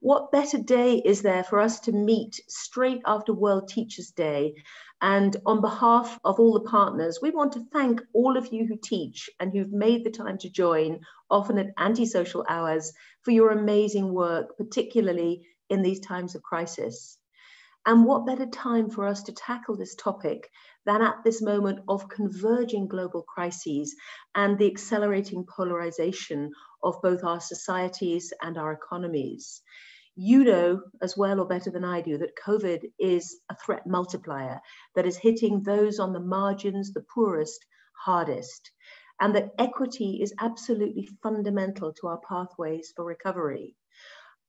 what better day is there for us to meet straight after World Teachers' Day? And on behalf of all the partners, we want to thank all of you who teach and who've made the time to join, often at antisocial hours, for your amazing work, particularly in these times of crisis. And what better time for us to tackle this topic than at this moment of converging global crises and the accelerating polarization of both our societies and our economies? You know as well or better than I do that COVID is a threat multiplier that is hitting those on the margins, the poorest, hardest, and that equity is absolutely fundamental to our pathways for recovery.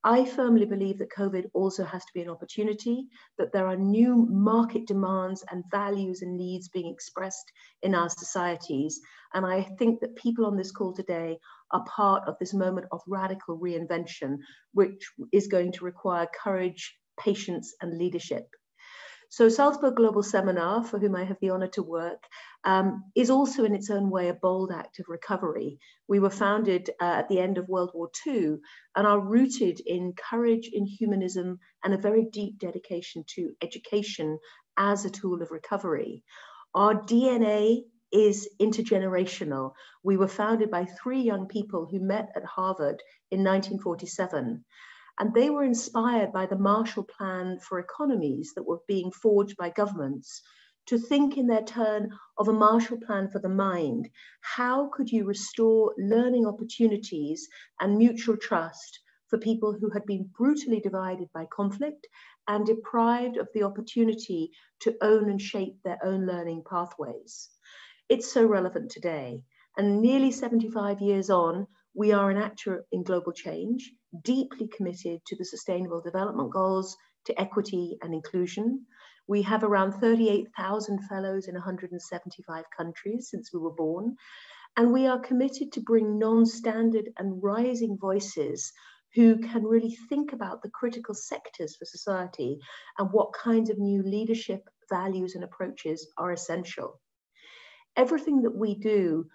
I firmly believe that COVID also has to be an opportunity, that there are new market demands and values and needs being expressed in our societies. And I think that people on this call today are part of this moment of radical reinvention, which is going to require courage, patience, and leadership. So Salzburg Global Seminar, for whom I have the honor to work, um, is also in its own way a bold act of recovery. We were founded uh, at the end of World War II and are rooted in courage, in humanism, and a very deep dedication to education as a tool of recovery. Our DNA is intergenerational. We were founded by three young people who met at Harvard in 1947. And they were inspired by the Marshall Plan for economies that were being forged by governments to think in their turn of a Marshall Plan for the mind. How could you restore learning opportunities and mutual trust for people who had been brutally divided by conflict and deprived of the opportunity to own and shape their own learning pathways? It's so relevant today. And nearly 75 years on, we are an actor in global change, deeply committed to the Sustainable Development Goals, to equity and inclusion. We have around 38,000 fellows in 175 countries since we were born. And we are committed to bring non-standard and rising voices who can really think about the critical sectors for society and what kinds of new leadership, values, and approaches are essential everything that we do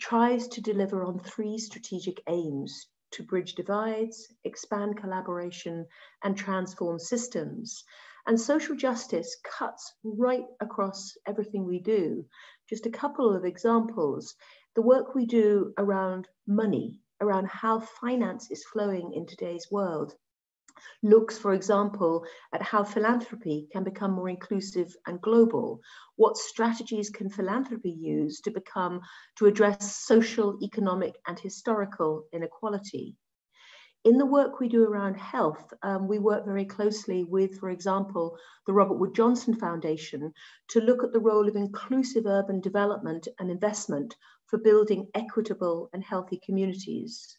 tries to deliver on three strategic aims to bridge divides, expand collaboration, and transform systems. And social justice cuts right across everything we do. Just a couple of examples. The work we do around money, around how finance is flowing in today's world, looks, for example, at how philanthropy can become more inclusive and global. What strategies can philanthropy use to become, to address social, economic, and historical inequality? In the work we do around health, um, we work very closely with, for example, the Robert Wood Johnson Foundation to look at the role of inclusive urban development and investment for building equitable and healthy communities.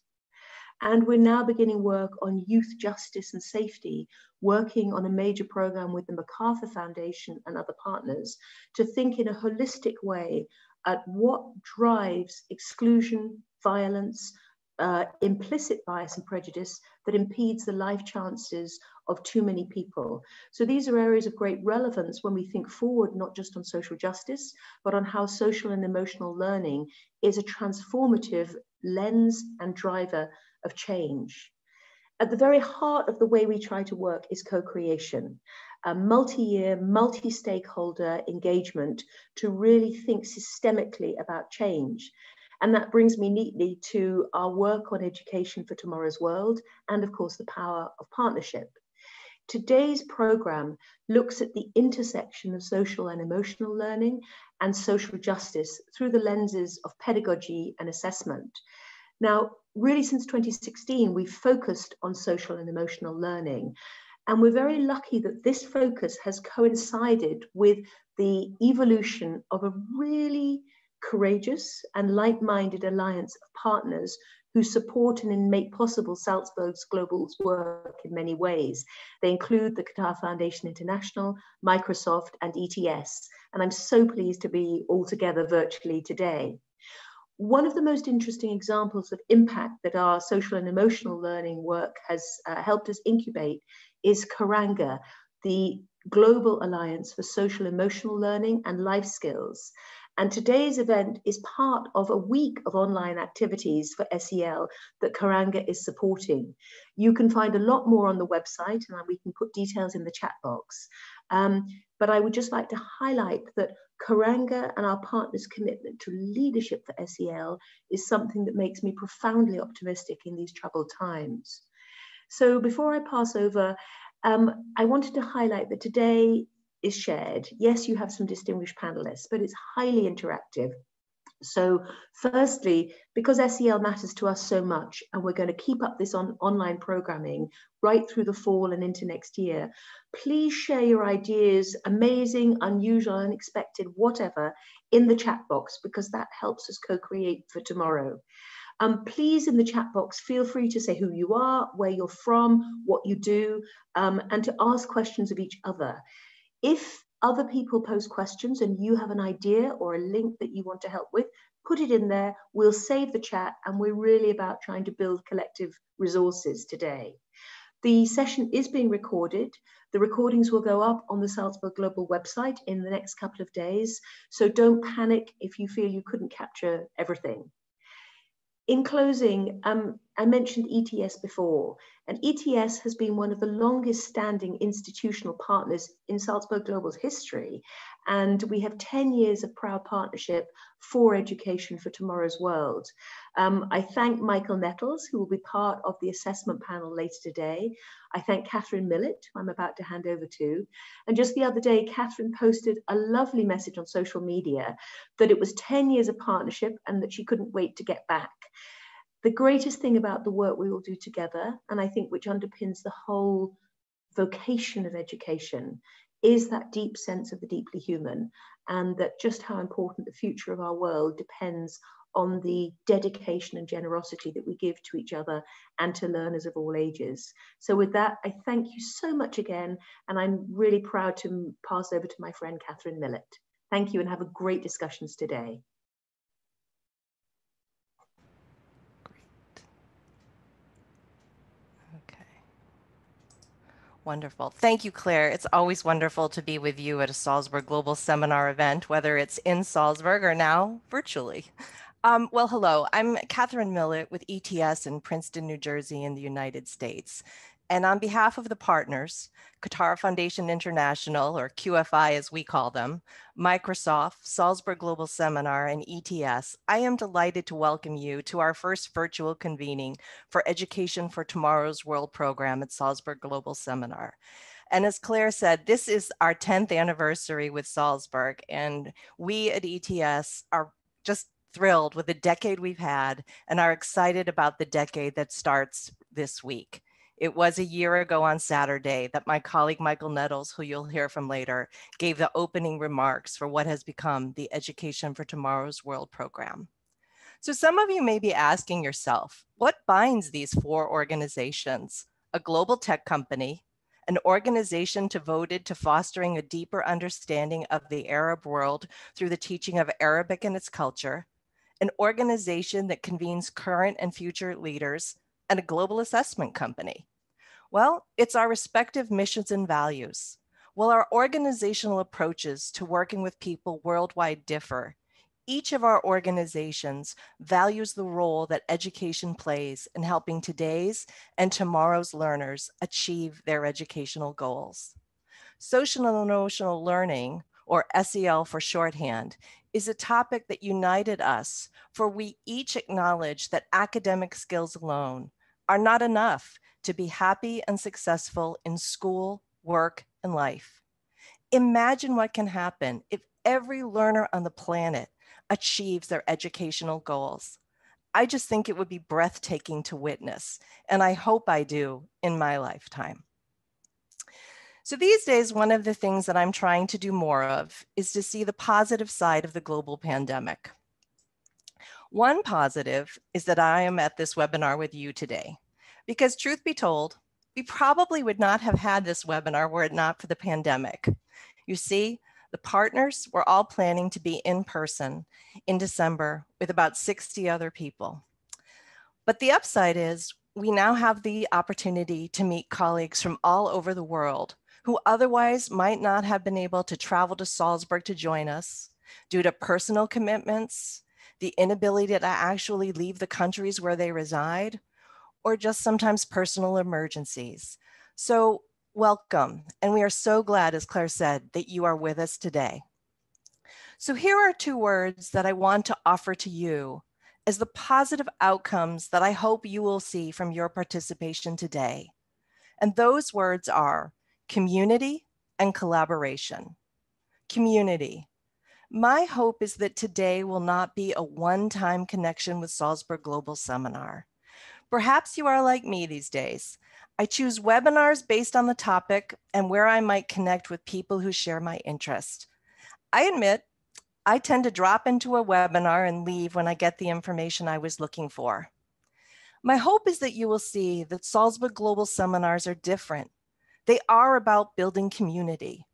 And we're now beginning work on youth justice and safety, working on a major program with the MacArthur Foundation and other partners to think in a holistic way at what drives exclusion, violence, uh, implicit bias and prejudice that impedes the life chances of too many people. So these are areas of great relevance when we think forward, not just on social justice, but on how social and emotional learning is a transformative lens and driver of change. At the very heart of the way we try to work is co-creation, a multi-year, multi-stakeholder engagement to really think systemically about change. And that brings me neatly to our work on education for tomorrow's world and of course the power of partnership. Today's program looks at the intersection of social and emotional learning and social justice through the lenses of pedagogy and assessment. Now, really since 2016, we've focused on social and emotional learning. And we're very lucky that this focus has coincided with the evolution of a really courageous and like-minded alliance of partners who support and make possible Salzburg's global work in many ways. They include the Qatar Foundation International, Microsoft, and ETS. And I'm so pleased to be all together virtually today. One of the most interesting examples of impact that our social and emotional learning work has uh, helped us incubate is Karanga, the Global Alliance for Social Emotional Learning and Life Skills. And today's event is part of a week of online activities for SEL that Karanga is supporting. You can find a lot more on the website and we can put details in the chat box. Um, but I would just like to highlight that Karanga and our partners' commitment to leadership for SEL is something that makes me profoundly optimistic in these troubled times. So before I pass over, um, I wanted to highlight that today is shared. Yes, you have some distinguished panelists, but it's highly interactive. So firstly, because SEL matters to us so much, and we're going to keep up this on online programming right through the fall and into next year, please share your ideas, amazing, unusual, unexpected, whatever, in the chat box, because that helps us co-create for tomorrow. Um, please, in the chat box, feel free to say who you are, where you're from, what you do, um, and to ask questions of each other. If other people post questions and you have an idea or a link that you want to help with, put it in there. We'll save the chat, and we're really about trying to build collective resources today. The session is being recorded. The recordings will go up on the Salzburg Global website in the next couple of days. So don't panic if you feel you couldn't capture everything. In closing, um, I mentioned ETS before, and ETS has been one of the longest standing institutional partners in Salzburg Global's history. And we have 10 years of proud partnership for education for tomorrow's world. Um, I thank Michael Nettles, who will be part of the assessment panel later today. I thank Catherine Millett, who I'm about to hand over to. And just the other day, Catherine posted a lovely message on social media that it was 10 years of partnership and that she couldn't wait to get back. The greatest thing about the work we will do together, and I think which underpins the whole vocation of education, is that deep sense of the deeply human and that just how important the future of our world depends on the dedication and generosity that we give to each other and to learners of all ages. So with that, I thank you so much again, and I'm really proud to pass over to my friend Catherine Millett. Thank you and have a great discussions today. Wonderful. Thank you, Clare. It's always wonderful to be with you at a Salzburg Global Seminar event, whether it's in Salzburg or now virtually. Um, well, hello, I'm Catherine Millett with ETS in Princeton, New Jersey in the United States. And on behalf of the partners, Qatar Foundation International, or QFI as we call them, Microsoft, Salzburg Global Seminar, and ETS, I am delighted to welcome you to our first virtual convening for Education for Tomorrow's World program at Salzburg Global Seminar. And as Clare said, this is our 10th anniversary with Salzburg, and we at ETS are just thrilled with the decade we've had and are excited about the decade that starts this week. It was a year ago on Saturday that my colleague Michael Nettles, who you'll hear from later, gave the opening remarks for what has become the Education for Tomorrow's World program. So some of you may be asking yourself, what binds these four organizations? A global tech company, an organization devoted to fostering a deeper understanding of the Arab world through the teaching of Arabic and its culture, an organization that convenes current and future leaders, and a global assessment company? Well, it's our respective missions and values. While our organizational approaches to working with people worldwide differ, each of our organizations values the role that education plays in helping today's and tomorrow's learners achieve their educational goals. Social and emotional learning, or SEL for shorthand, is a topic that united us, for we each acknowledge that academic skills alone are not enough to be happy and successful in school, work, and life. Imagine what can happen if every learner on the planet achieves their educational goals. I just think it would be breathtaking to witness, and I hope I do in my lifetime. So these days, one of the things that I'm trying to do more of is to see the positive side of the global pandemic. One positive is that I am at this webinar with you today, because truth be told, we probably would not have had this webinar were it not for the pandemic. You see, the partners were all planning to be in person in December with about 60 other people. But the upside is we now have the opportunity to meet colleagues from all over the world who otherwise might not have been able to travel to Salzburg to join us, due to personal commitments, the inability to actually leave the countries where they reside, or just sometimes personal emergencies. So welcome. And we are so glad, as Clare said, that you are with us today. So here are two words that I want to offer to you as the positive outcomes that I hope you will see from your participation today. And those words are community and collaboration. Community. My hope is that today will not be a one-time connection with Salzburg Global Seminar. Perhaps you are like me these days. I choose webinars based on the topic and where I might connect with people who share my interest. I admit I tend to drop into a webinar and leave when I get the information I was looking for. My hope is that you will see that Salzburg Global Seminars are different. They are about building community.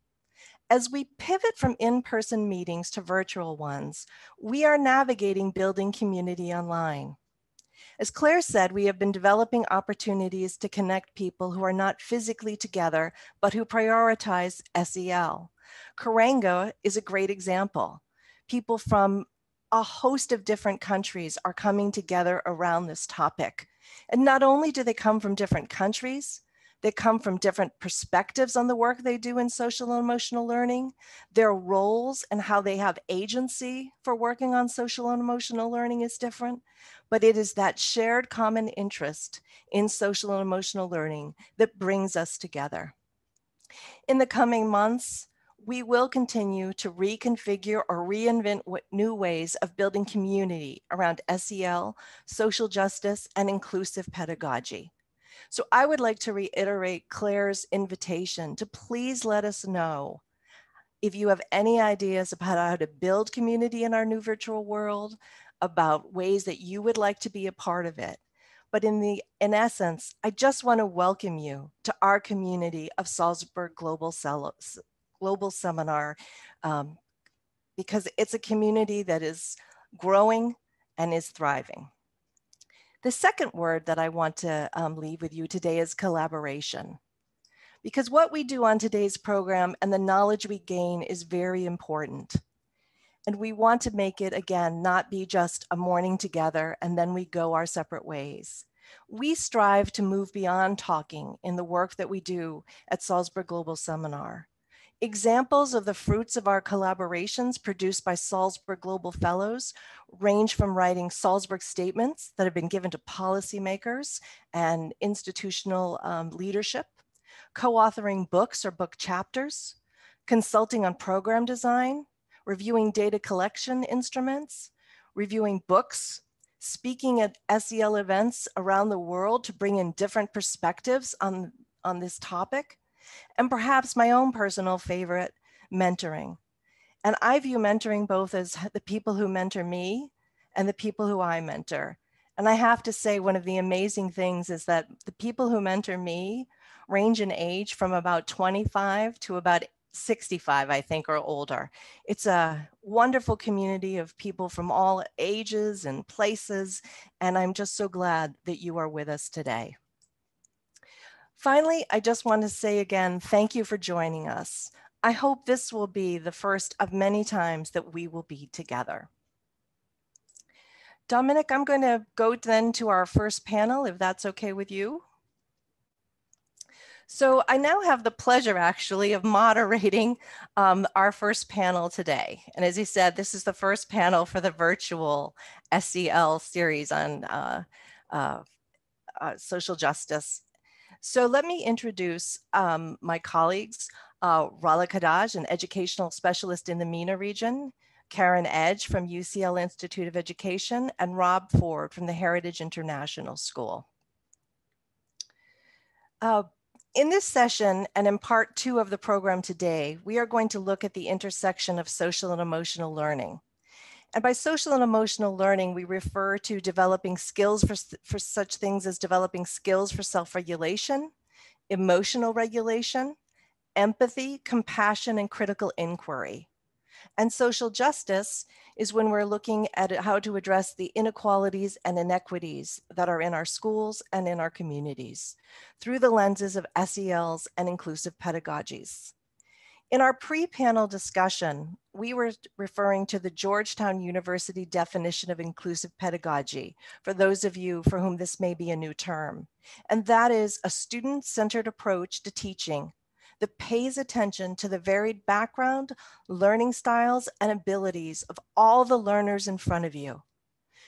As we pivot from in-person meetings to virtual ones, we are navigating building community online. As Clare said, we have been developing opportunities to connect people who are not physically together, but who prioritize SEL. Karanga is a great example. People from a host of different countries are coming together around this topic. And not only do they come from different countries, they come from different perspectives on the work they do in social and emotional learning, their roles and how they have agency for working on social and emotional learning is different, but it is that shared common interest in social and emotional learning that brings us together. In the coming months, we will continue to reconfigure or reinvent new ways of building community around SEL, social justice, and inclusive pedagogy. So I would like to reiterate Clare's invitation to please let us know if you have any ideas about how to build community in our new virtual world, about ways that you would like to be a part of it. But in the in essence, I just want to welcome you to our community of Salzburg Global global seminar um, because it's a community that is growing and is thriving. The second word that I want to um, leave with you today is collaboration. Because what we do on today's program and the knowledge we gain is very important. And we want to make it, again, not be just a morning together and then we go our separate ways. We strive to move beyond talking in the work that we do at Salzburg Global Seminar. Examples of the fruits of our collaborations produced by Salzburg Global Fellows range from writing Salzburg statements that have been given to policymakers and institutional um, leadership, co-authoring books or book chapters, consulting on program design, reviewing data collection instruments, reviewing books, speaking at SEL events around the world to bring in different perspectives on, on this topic, and perhaps my own personal favorite, mentoring. And I view mentoring both as the people who mentor me and the people who I mentor. And I have to say, one of the amazing things is that the people who mentor me range in age from about 25 to about 65, I think, or older. It's a wonderful community of people from all ages and places. And I'm just so glad that you are with us today. Finally, I just want to say again, thank you for joining us. I hope this will be the first of many times that we will be together. Dominic, I'm going to go then to our first panel, if that's okay with you. So I now have the pleasure actually of moderating um, our first panel today. And as he said, this is the first panel for the virtual SEL series on uh, uh, uh, social justice so let me introduce um, my colleagues, uh, Rolla Khaddage, an educational specialist in the MENA region, Karen Edge from UCL Institute of Education, and Rob Ford from the Heritage International School. Uh, in this session and in part two of the program today, we are going to look at the intersection of social and emotional learning. And by social and emotional learning, we refer to developing skills for, for such things as developing skills for self-regulation, emotional regulation, empathy, compassion, and critical inquiry. And social justice is when we're looking at how to address the inequalities and inequities that are in our schools and in our communities through the lenses of SELs and inclusive pedagogies. In our pre-panel discussion, we were referring to the Georgetown University definition of inclusive pedagogy, for those of you for whom this may be a new term. And that is a student-centered approach to teaching that pays attention to the varied background, learning styles, and abilities of all the learners in front of you.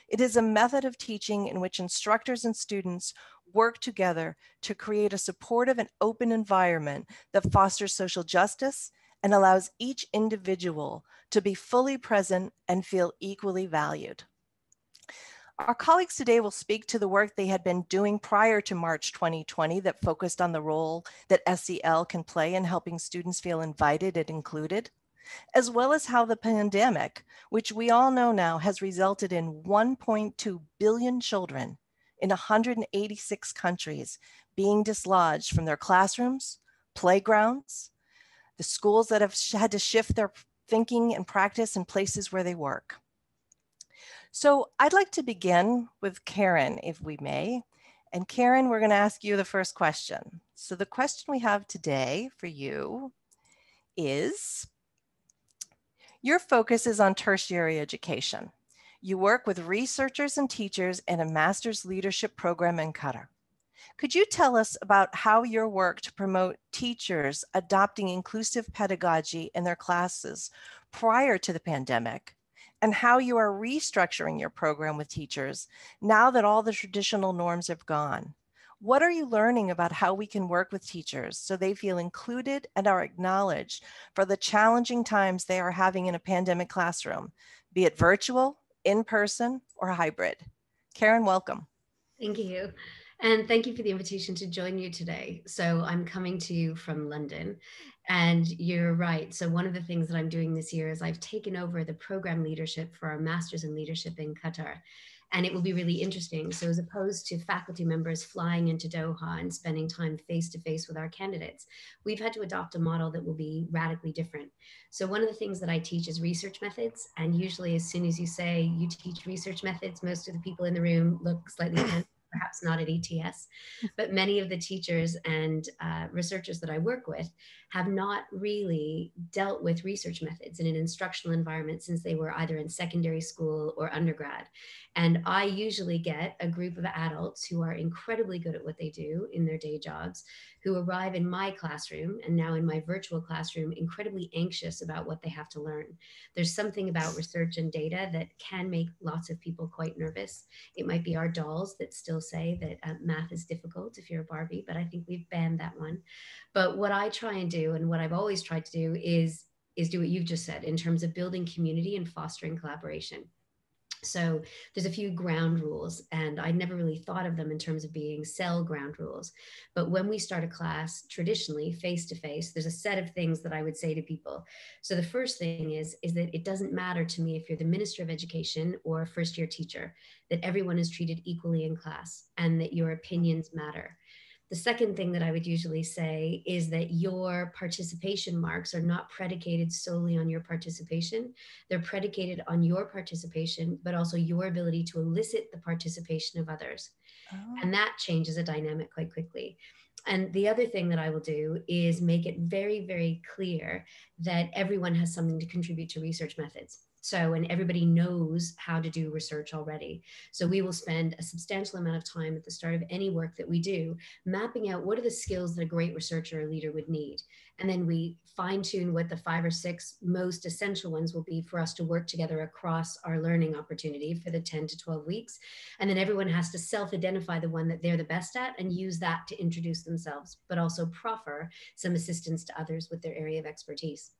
It is a method of teaching in which instructors and students work together to create a supportive and open environment that fosters social justice and allows each individual to be fully present and feel equally valued. Our colleagues today will speak to the work they had been doing prior to March 2020 that focused on the role that SEL can play in helping students feel invited and included, as well as how the pandemic, which we all know now has resulted in 1.2 billion children in 186 countries being dislodged from their classrooms, playgrounds, the schools that have had to shift their thinking and practice in places where they work. So I'd like to begin with Karen, if we may. And Karen, we're going to ask you the first question. So the question we have today for you is, your focus is on tertiary education. You work with researchers and teachers in a master's leadership program in Qatar. Could you tell us about how your work to promote teachers adopting inclusive pedagogy in their classes prior to the pandemic and how you are restructuring your program with teachers now that all the traditional norms have gone? What are you learning about how we can work with teachers so they feel included and are acknowledged for the challenging times they are having in a pandemic classroom, be it virtual, in person, or hybrid? Karen, welcome. Thank you. And thank you for the invitation to join you today. So I'm coming to you from London and you're right. So one of the things that I'm doing this year is I've taken over the program leadership for our Masters in Leadership in Qatar. And it will be really interesting. So as opposed to faculty members flying into Doha and spending time face to face with our candidates, we've had to adopt a model that will be radically different. So one of the things that I teach is research methods. And usually as soon as you say you teach research methods, most of the people in the room look slightly perhaps not at ETS, but many of the teachers and uh, researchers that I work with have not really dealt with research methods in an instructional environment since they were either in secondary school or undergrad. And I usually get a group of adults who are incredibly good at what they do in their day jobs, who arrive in my classroom and now in my virtual classroom incredibly anxious about what they have to learn. There's something about research and data that can make lots of people quite nervous. It might be our dolls that still say that uh, math is difficult if you're a Barbie, but I think we've banned that one. But what I try and do, and what I've always tried to do, is is do what you've just said in terms of building community and fostering collaboration. So there's a few ground rules, and I never really thought of them in terms of being SEL ground rules. But when we start a class, traditionally face to face, there's a set of things that I would say to people. So the first thing is is that it doesn't matter to me if you're the minister of education or a first year teacher, that everyone is treated equally in class, and that your opinions matter. The second thing that I would usually say is that your participation marks are not predicated solely on your participation. They're predicated on your participation, but also your ability to elicit the participation of others. Oh. And that changes a dynamic quite quickly. And the other thing that I will do is make it very, very clear that everyone has something to contribute to research methods. So, and everybody knows how to do research already. So, we will spend a substantial amount of time at the start of any work that we do mapping out what are the skills that a great researcher or leader would need. And then we fine tune what the five or six most essential ones will be for us to work together across our learning opportunity for the 10 to 12 weeks. And then everyone has to self identify the one that they're the best at and use that to introduce themselves, but also proffer some assistance to others with their area of expertise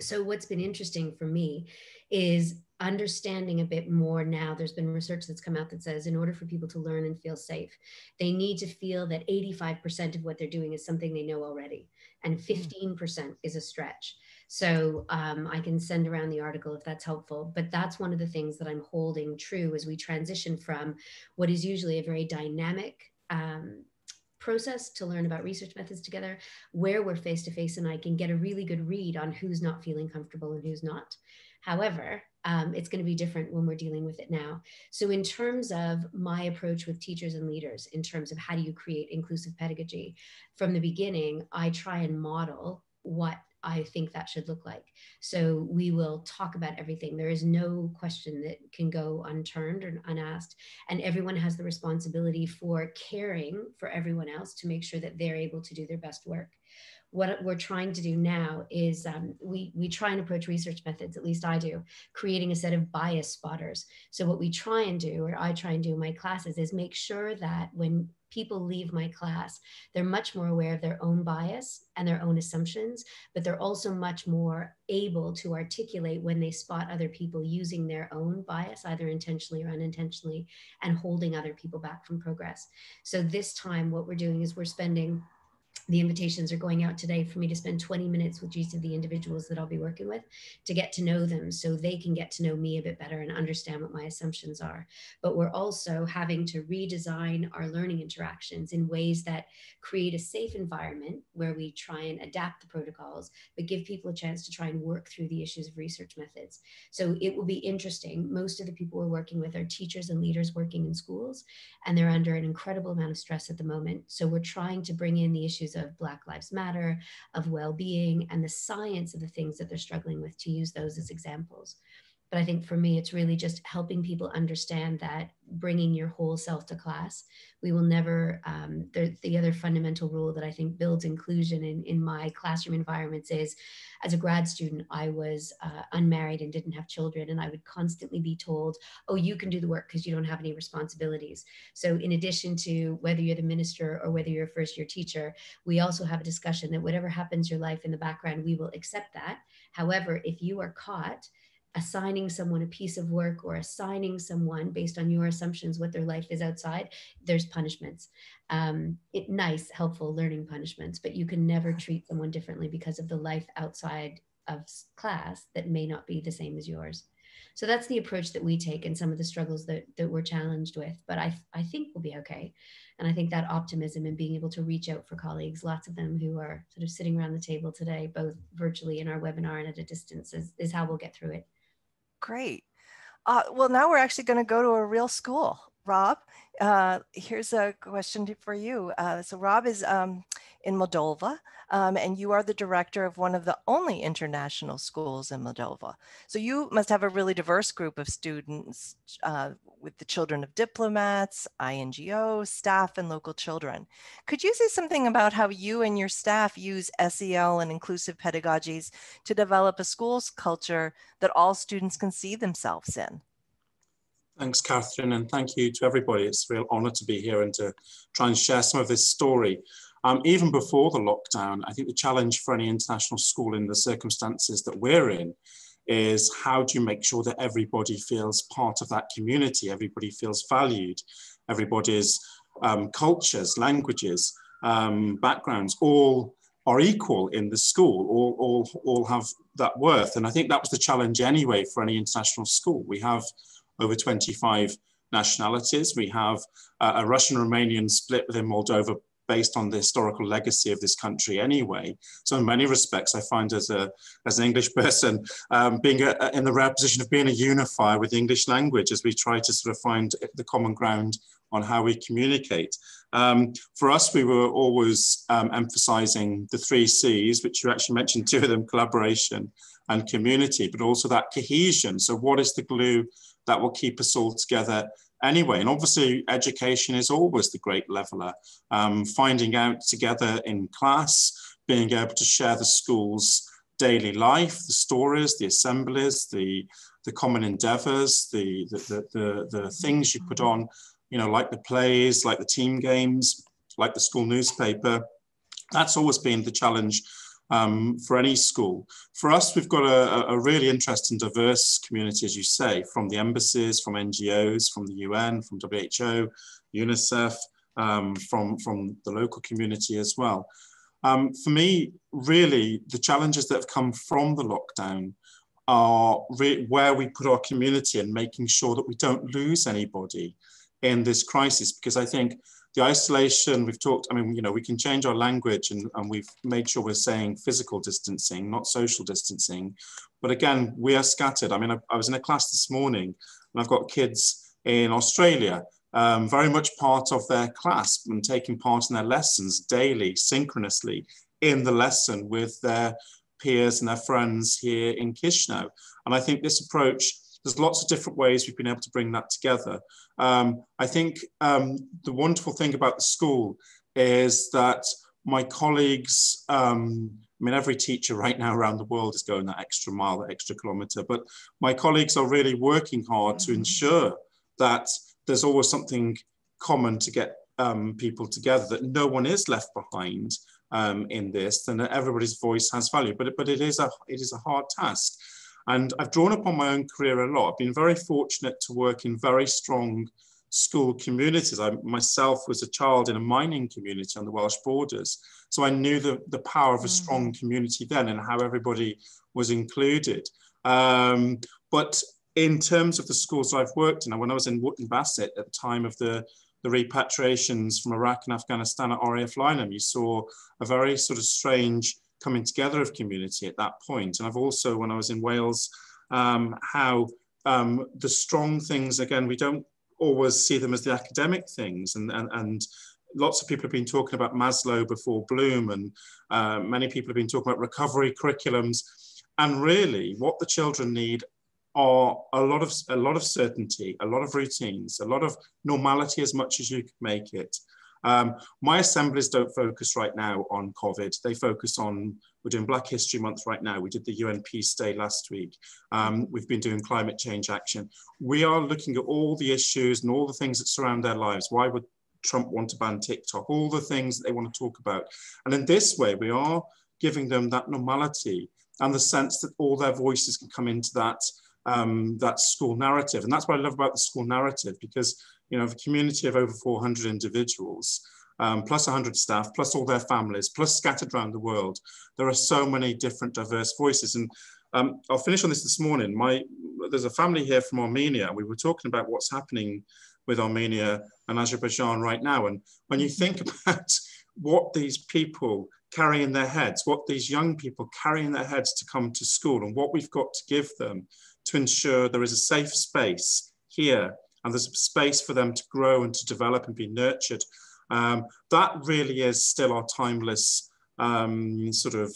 so what's been interesting for me is understanding a bit more now there's been research that's come out that says in order for people to learn and feel safe they need to feel that 85% of what they're doing is something they know already and 15% mm. is a stretch so um, i can send around the article if that's helpful but that's one of the things that i'm holding true as we transition from what is usually a very dynamic um, process to learn about research methods together where we're face to face and I can get a really good read on who's not feeling comfortable and who's not. However, um, it's going to be different when we're dealing with it now. So, in terms of my approach with teachers and leaders, in terms of how do you create inclusive pedagogy, from the beginning, I try and model what I think that should look like. So we will talk about everything. There is no question that can go unturned or unasked. And everyone has the responsibility for caring for everyone else to make sure that they're able to do their best work what we're trying to do now is um, we, we try and approach research methods, at least I do, creating a set of bias spotters. So what we try and do, or I try and do in my classes, is make sure that when people leave my class, they're much more aware of their own bias and their own assumptions, but they're also much more able to articulate when they spot other people using their own bias, either intentionally or unintentionally, and holding other people back from progress. So this time, what we're doing is we're spending the invitations are going out today for me to spend 20 minutes with each of the individuals that I'll be working with to get to know them so they can get to know me a bit better and understand what my assumptions are. But we're also having to redesign our learning interactions in ways that create a safe environment where we try and adapt the protocols, but give people a chance to try and work through the issues of research methods. So it will be interesting. Most of the people we're working with are teachers and leaders working in schools, and they're under an incredible amount of stress at the moment. So we're trying to bring in the issues of Black Lives Matter, of well being, and the science of the things that they're struggling with to use those as examples. But I think for me, it's really just helping people understand that bringing your whole self to class, we will never, um, the, the other fundamental rule that I think builds inclusion in, in my classroom environments is as a grad student, I was uh, unmarried and didn't have children. And I would constantly be told, oh, you can do the work because you don't have any responsibilities. So, in addition to whether you're the minister or whether you're a first year teacher, we also have a discussion that whatever happens your life in the background, we will accept that. However, if you are caught, assigning someone a piece of work or assigning someone based on your assumptions what their life is outside there's punishments. Um, it, nice helpful learning punishments but you can never treat someone differently because of the life outside of class that may not be the same as yours. So that's the approach that we take and some of the struggles that, that we're challenged with but I, I think we'll be okay. And i think that optimism and being able to reach out for colleagues lots of them who are sort of sitting around the table today both virtually in our webinar and at a distance is, is how we'll get through it Great. Uh, well, now we're actually going to go to a real school. Rob, uh, here's a question for you. Uh, so Rob is um, in Moldova, um, and you are the director of one of the only international schools in Moldova. So you must have a really diverse group of students uh, with the children of diplomats, INGO, staff, and local children. Could you say something about how you and your staff use SEL and inclusive pedagogies to develop a school's culture that all students can see themselves in? Thanks, Catherine, and thank you to everybody. It's a real honour to be here and to try and share some of this story. Um, even before the lockdown, I think the challenge for any international school in the circumstances that we're in is how do you make sure that everybody feels part of that community, everybody feels valued, everybody's um, cultures, languages, um, backgrounds, all are equal in the school, all, all, all have that worth. And I think that was the challenge anyway for any international school. We have over 25 nationalities. We have uh, a Russian Romanian split within Moldova based on the historical legacy of this country anyway. So in many respects, I find as, a, as an English person, um, being a, in the rare position of being a unifier with the English language as we try to sort of find the common ground on how we communicate. Um, for us, we were always um, emphasizing the three C's, which you actually mentioned two of them, collaboration and community, but also that cohesion. So what is the glue that will keep us all together anyway. And obviously, education is always the great leveler. Um, finding out together in class, being able to share the school's daily life, the stories, the assemblies, the the common endeavors, the the, the, the, the things you put on, you know, like the plays, like the team games, like the school newspaper. That's always been the challenge um, for any school. For us, we've got a, a, really interesting, diverse community, as you say, from the embassies, from NGOs, from the UN, from WHO, UNICEF, um, from, from the local community as well. Um, for me, really, the challenges that have come from the lockdown are where we put our community and making sure that we don't lose anybody in this crisis, because I think the isolation we've talked i mean you know we can change our language and, and we've made sure we're saying physical distancing not social distancing. But again we are scattered. I mean i, I was in a class this morning and i've got kids in australia um, very much part of their class and taking part in their lessons daily synchronously in the lesson with their peers and their friends here in Chisinau And I think this approach, there's lots of different ways we've been able to bring that together. Um, I think um, the wonderful thing about the school is that my colleagues, um, I mean, every teacher right now around the world is going that extra mile, that extra kilometer, but my colleagues are really working hard to mm-hmm. ensure that there's always something common to get um, people together, that no one is left behind um, in this, and that everybody's voice has value. But, but it, is a, it is a hard task. And I've drawn upon my own career a lot. I've been very fortunate to work in very strong school communities. I myself was a child in a mining community on the Welsh borders. So I knew the, the power of a strong mm. community then and how everybody was included. Um, but in terms of the schools I've worked in, when I was in Wootton Bassett at the time of the, the repatriations from Iraq and Afghanistan at RAF Lyneham, you saw a very sort of strange coming together of community at that point. And I've also, when I was in Wales, um, how um, the strong things, again, we don't always see them as the academic things and, and, and lots of people have been talking about Maslow before Bloom and uh, many people have been talking about recovery curriculums and really what the children need are a lot of a lot of certainty, a lot of routines, a lot of normality as much as you can make it. Um, my assemblies don't focus right now on COVID. They focus on, we're doing Black History Month right now. We did the UN Peace Day last week. Um, we've been doing climate change action. We are looking at all the issues and all the things that surround their lives. Why would Trump want to ban TikTok? All the things that they want to talk about. And in this way, we are giving them that normality and the sense that all their voices can come into that um, that school narrative. And that's what I love about the school narrative because you know, a community of over 400 individuals, um, plus 100 staff, plus all their families, plus scattered around the world. There are so many different diverse voices. And um, I'll finish on this this morning. My, there's a family here from Armenia. We were talking about what's happening with Armenia and Azerbaijan right now. And when you think about what these people carry in their heads, what these young people carry in their heads to come to school and what we've got to give them to ensure there is a safe space here and there's a space for them to grow and to develop and be nurtured. Um, that really is still our timeless um, sort of,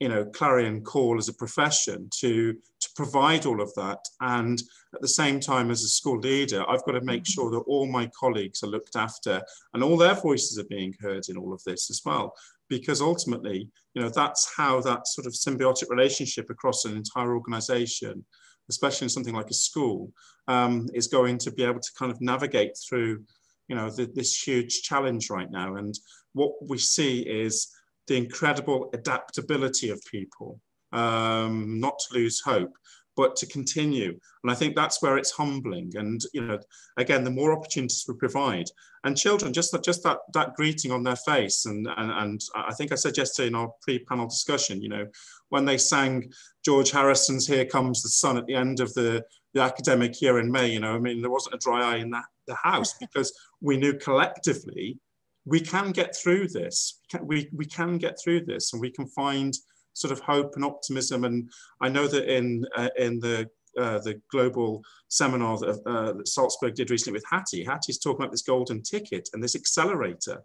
you know, clarion call as a profession to, to provide all of that. And at the same time, as a school leader, I've got to make mm-hmm. sure that all my colleagues are looked after and all their voices are being heard in all of this as well. Because ultimately, you know, that's how that sort of symbiotic relationship across an entire organization especially in something like a school, um, is going to be able to kind of navigate through, you know, the, this huge challenge right now. And what we see is the incredible adaptability of people, um, not to lose hope, but to continue. And I think that's where it's humbling. And you know, again, the more opportunities we provide, and children, just that, just that that greeting on their face, and and and I think I said yesterday in our pre-panel discussion, you know, when they sang George Harrison's "Here Comes the Sun" at the end of the the academic year in May, you know, I mean, there wasn't a dry eye in that the house because we knew collectively we can get through this. We can, we, we can get through this, and we can find sort of hope and optimism. And I know that in uh, in the uh, the global seminar that, uh, that, Salzburg did recently with Hattie, Hattie's talking about this golden ticket and this accelerator,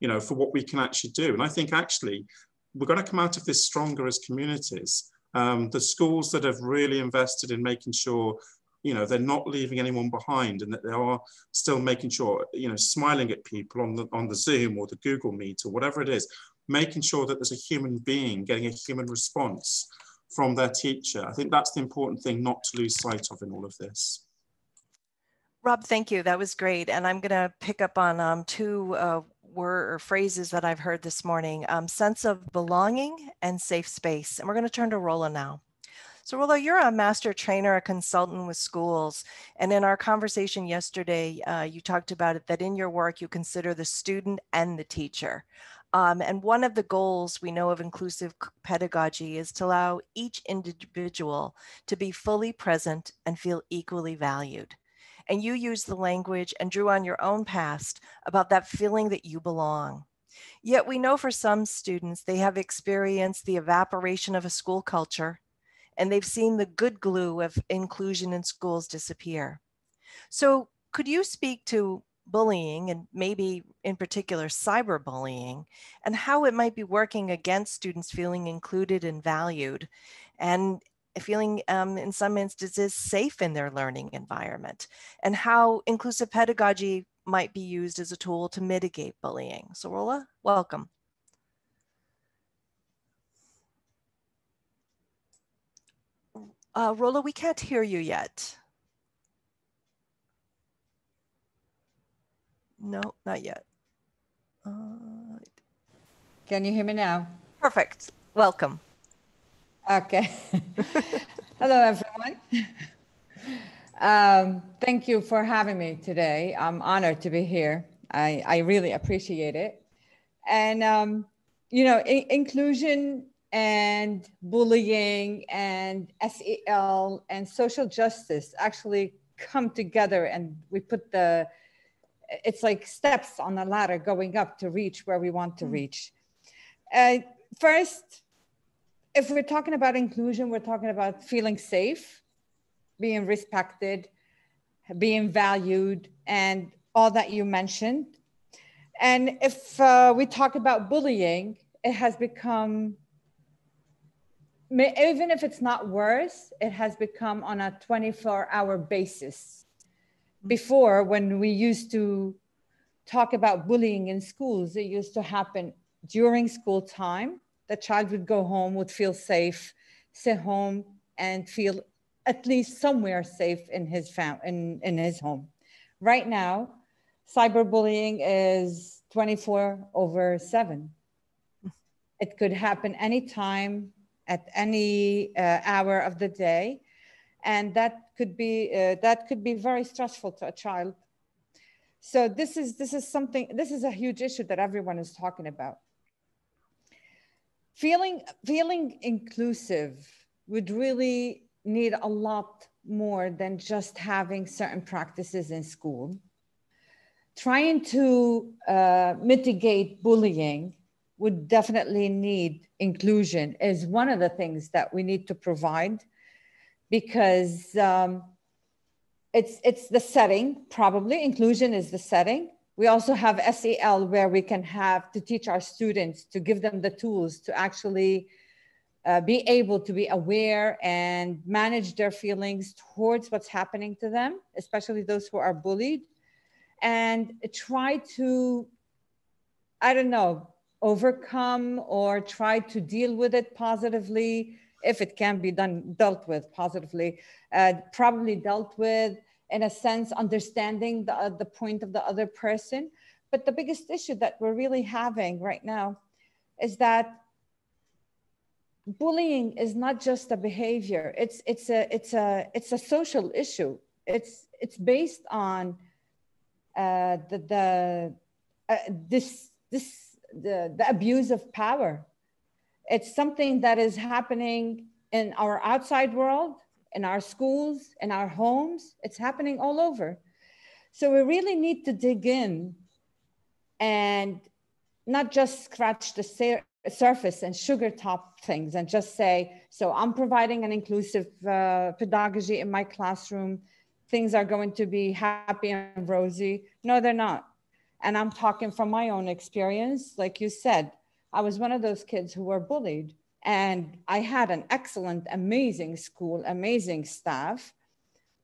you know, for what we can actually do. And I think actually we're going to come out of this stronger as communities. Um, the schools that have really invested in making sure you know they're not leaving anyone behind and that they are still making sure you know smiling at people on the on the zoom or the google meet or whatever it is making sure that there's a human being getting a human response from their teacher. I think that's the important thing not to lose sight of in all of this. Rob, thank you. That was great. And I'm going to pick up on um, two uh, word or phrases that I've heard this morning um, sense of belonging and safe space. And we're going to turn to Rolla now. So, Rolla, you're a master trainer, a consultant with schools. And in our conversation yesterday, uh, you talked about it that in your work, you consider the student and the teacher. Um, and one of the goals we know of inclusive pedagogy is to allow each individual to be fully present and feel equally valued. And you used the language and drew on your own past about that feeling that you belong. Yet we know for some students, they have experienced the evaporation of a school culture and they've seen the good glue of inclusion in schools disappear. So, could you speak to bullying and maybe in particular cyberbullying and how it might be working against students feeling included and valued and feeling um, in some instances safe in their learning environment and how inclusive pedagogy might be used as a tool to mitigate bullying. So Rolla, welcome. Uh, Rolla, we can't hear you yet. No, not yet. Uh, Can you hear me now? Perfect. Welcome. Okay. Hello, everyone. Um, thank you for having me today. I'm honored to be here. I, I really appreciate it. And, um, you know, inclusion and bullying and SEL and social justice actually come together and we put the it's like steps on the ladder going up to reach where we want to hmm. reach. Uh, first, if we're talking about inclusion, we're talking about feeling safe, being respected, being valued, and all that you mentioned. And if uh, we talk about bullying, it has become, even if it's not worse, it has become on a 24 hour basis before when we used to talk about bullying in schools, it used to happen during school time. The child would go home, would feel safe, sit home and feel at least somewhere safe in his fam- in, in his home. Right now, cyberbullying is 24 over 7. It could happen anytime at any uh, hour of the day and that could be uh, that could be very stressful to a child so this is this is something this is a huge issue that everyone is talking about feeling feeling inclusive would really need a lot more than just having certain practices in school. Trying to uh, mitigate bullying would definitely need inclusion is one of the things that we need to provide because um, it's it's the setting probably. Inclusion is the setting we also have sel where we can have to teach our students to give them the tools to actually uh, be able to be aware and manage their feelings towards what's happening to them especially those who are bullied and try to i don't know overcome or try to deal with it positively. If it can be done, dealt with positively, uh, probably dealt with in a sense, understanding the, uh, the point of the other person. But the biggest issue that we're really having right now is that bullying is not just a behavior. It's it's a it's a it's a social issue. It's it's based on uh, the the uh, this this the, the abuse of power. It's something that is happening in our outside world, in our schools, in our homes. It's happening all over. So we really need to dig in and not just scratch the surface and sugar top things and just say, so I'm providing an inclusive uh, pedagogy in my classroom. Things are going to be happy and rosy. No, they're not. And I'm talking from my own experience. Like you said, I was one of those kids who were bullied. And I had an excellent, amazing school, amazing staff,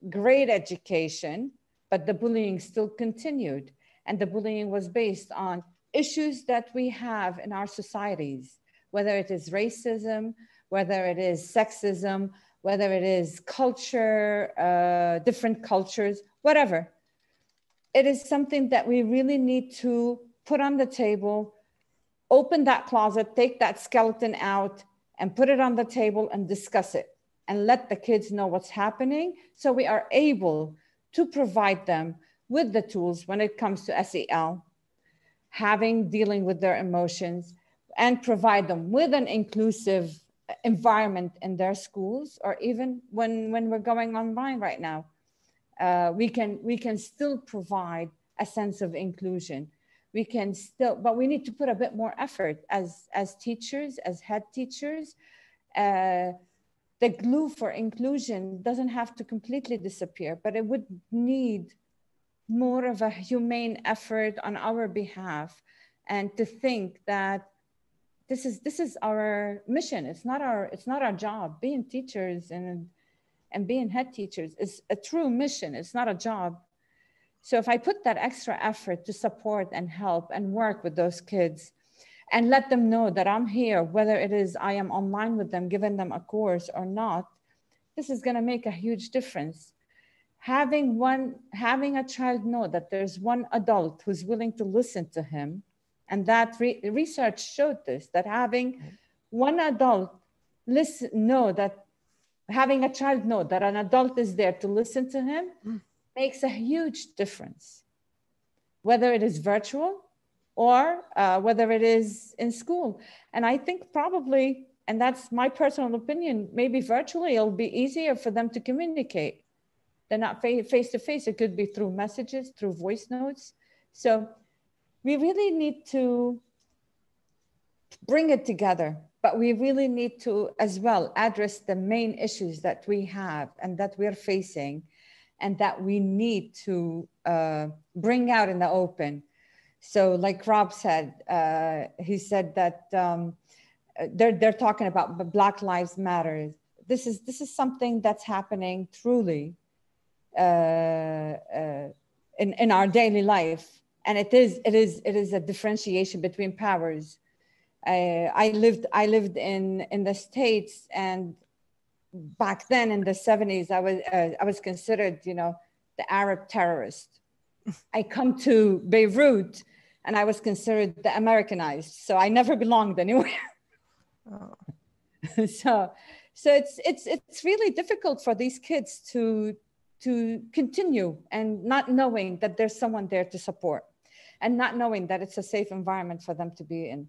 great education, but the bullying still continued. And the bullying was based on issues that we have in our societies, whether it is racism, whether it is sexism, whether it is culture, uh, different cultures, whatever. It is something that we really need to put on the table, open that closet, take that skeleton out, and put it on the table and discuss it and let the kids know what's happening so we are able to provide them with the tools when it comes to SEL, having dealing with their emotions, and provide them with an inclusive environment in their schools or even when, when we're going online right now. Uh, we, can, we can still provide a sense of inclusion we can still but we need to put a bit more effort as as teachers as head teachers. Uh, the glue for inclusion doesn't have to completely disappear but it would need more of a humane effort on our behalf and to think that this is this is our mission. It's not our it's not our job. Being teachers and and being head teachers is a true mission. It's not a job so if i put that extra effort to support and help and work with those kids and let them know that i'm here whether it is i am online with them giving them a course or not this is going to make a huge difference having one having a child know that there's one adult who's willing to listen to him and that re- research showed this that having one adult listen know that having a child know that an adult is there to listen to him mm. Makes a huge difference whether it is virtual or uh, whether it is in school and i think probably and that's my personal opinion maybe virtually it'll be easier for them to communicate they're not face to face. It could be through messages, through voice notes. So we really need to bring it together, but we really need to as well address the main issues that we have and that we're facing and that we need to uh, bring out in the open. So like Rob said, uh, he said that um, they're, they're talking about Black Lives Matter. This is, this is something that's happening truly uh, uh, in, in our daily life. And it is, it is, it is a differentiation between powers. I lived, I lived in, in the States and back then in the 70s, I was, uh, I was considered, you know, the Arab terrorist. I come to Beirut and I was considered the Americanized. So I never belonged anywhere. Oh. so, so it's, it's, it's really difficult for these kids to, to continue and not knowing that there's someone there to support and not knowing that it's a safe environment for them to be in.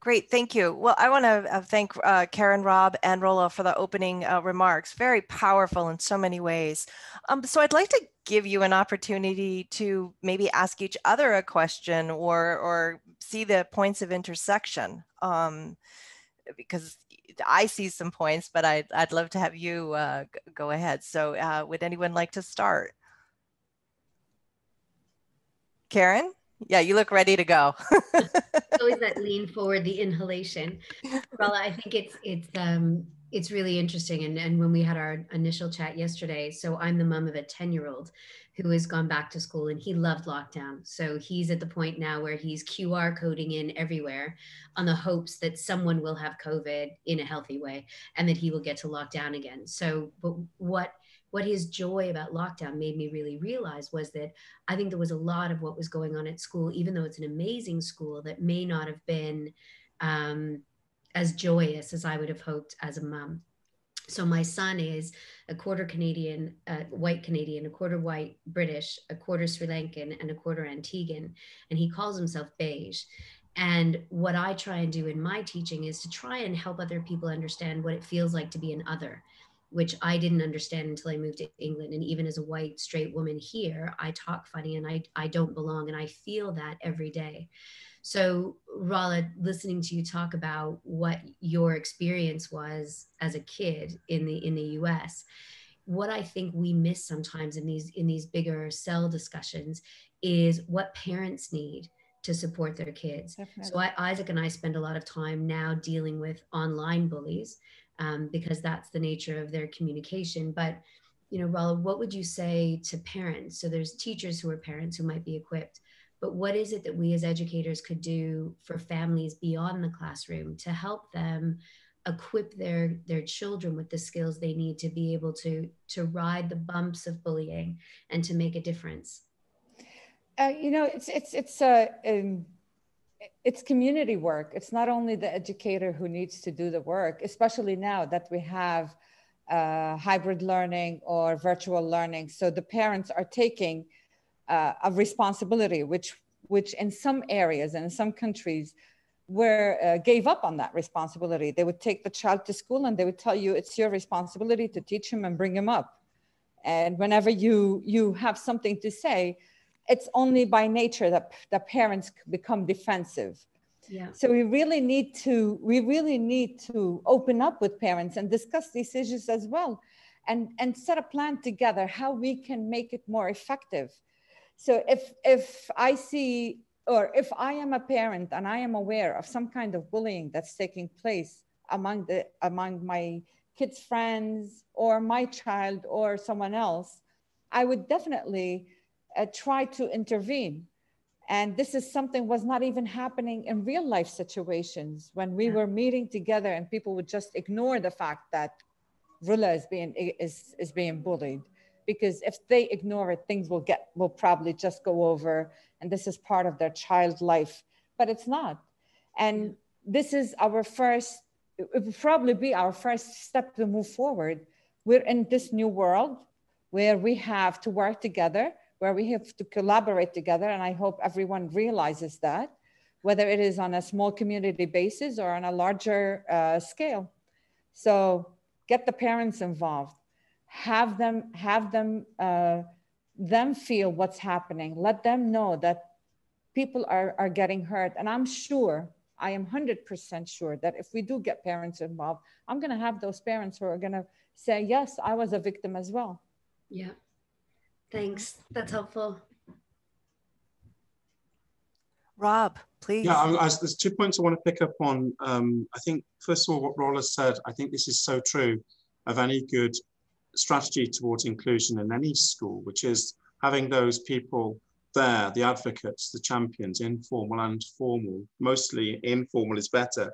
Great, thank you. Well, I want to uh, thank uh, Karen, Rob, and Rolla for the opening uh, remarks. Very powerful in so many ways. Um, so I'd like to give you an opportunity to maybe ask each other a question or or see the points of intersection. Um, because I see some points, but I'd, I'd love to have you uh, go ahead. So uh, would anyone like to start? Karen? Yeah, you look ready to go. always that lean forward, the inhalation. Well, I think it's it's um it's really interesting. And and when we had our initial chat yesterday, so I'm the mom of a 10 year old who has gone back to school and he loved lockdown. So he's at the point now where he's QR coding in everywhere on the hopes that someone will have COVID in a healthy way and that he will get to lockdown again. So, but what what his joy about lockdown made me really realize was that I think there was a lot of what was going on at school, even though it's an amazing school, that may not have been um, as joyous as I would have hoped as a mom. So my son is a quarter Canadian, uh, white Canadian, a quarter white British, a quarter Sri Lankan, and a quarter Antiguan, and he calls himself beige. And what I try and do in my teaching is to try and help other people understand what it feels like to be an other, which I didn't understand until I moved to England. And even as a white straight woman here, I talk funny and I, I don't belong. And I feel that every day. So, Rolla, listening to you talk about what your experience was as a kid in the in the U.S., what I think we miss sometimes in these in these bigger SEL discussions is what parents need to support their kids. Definitely. So I, Isaac and I spend a lot of time now dealing with online bullies um, because that's the nature of their communication. But you know, Rolla, what would you say to parents? So there's teachers who are parents who might be equipped but what is it that we as educators could do for families beyond the classroom to help them equip their their children with the skills they need to be able to to ride the bumps of bullying and to make a difference uh, you know it's it's it's a uh, um, it's community work it's not only the educator who needs to do the work especially now that we have uh, hybrid learning or virtual learning so the parents are taking uh, of responsibility, which which in some areas and in some countries were uh, gave up on that responsibility. They would take the child to school and they would tell you it's your responsibility to teach him and bring him up. And whenever you you have something to say, it's only by nature that the parents become defensive. Yeah. So we really need to we really need to open up with parents and discuss these issues as well and, and set a plan together how we can make it more effective. So if, if I see, or if I am a parent and I am aware of some kind of bullying that's taking place among, the, among my kids' friends or my child or someone else, I would definitely uh, try to intervene. And this is something was not even happening in real life situations when we were meeting together and people would just ignore the fact that Rolla is being is is being bullied because if they ignore it, things will get will probably just go over, and this is part of their child life. But it's not, and this is our first. It will probably be our first step to move forward. We're in this new world where we have to work together, where we have to collaborate together, and I hope everyone realizes that, whether it is on a small community basis or on a larger uh, scale. So get the parents involved. Have them have them uh, them feel what's happening. Let them know that people are, are getting hurt. And i'm sure i am 100% sure that if we do get parents involved i'm going to have those parents who are going to say yes i was a victim as well. Yeah thanks that's helpful Rob, please. Yeah, I, I, there's two points I want to pick up on. Um, I think, first of all, what Rolla said, I think this is so true of any good strategy towards inclusion in any school, which is having those people there, the advocates, the champions, informal and formal, mostly informal is better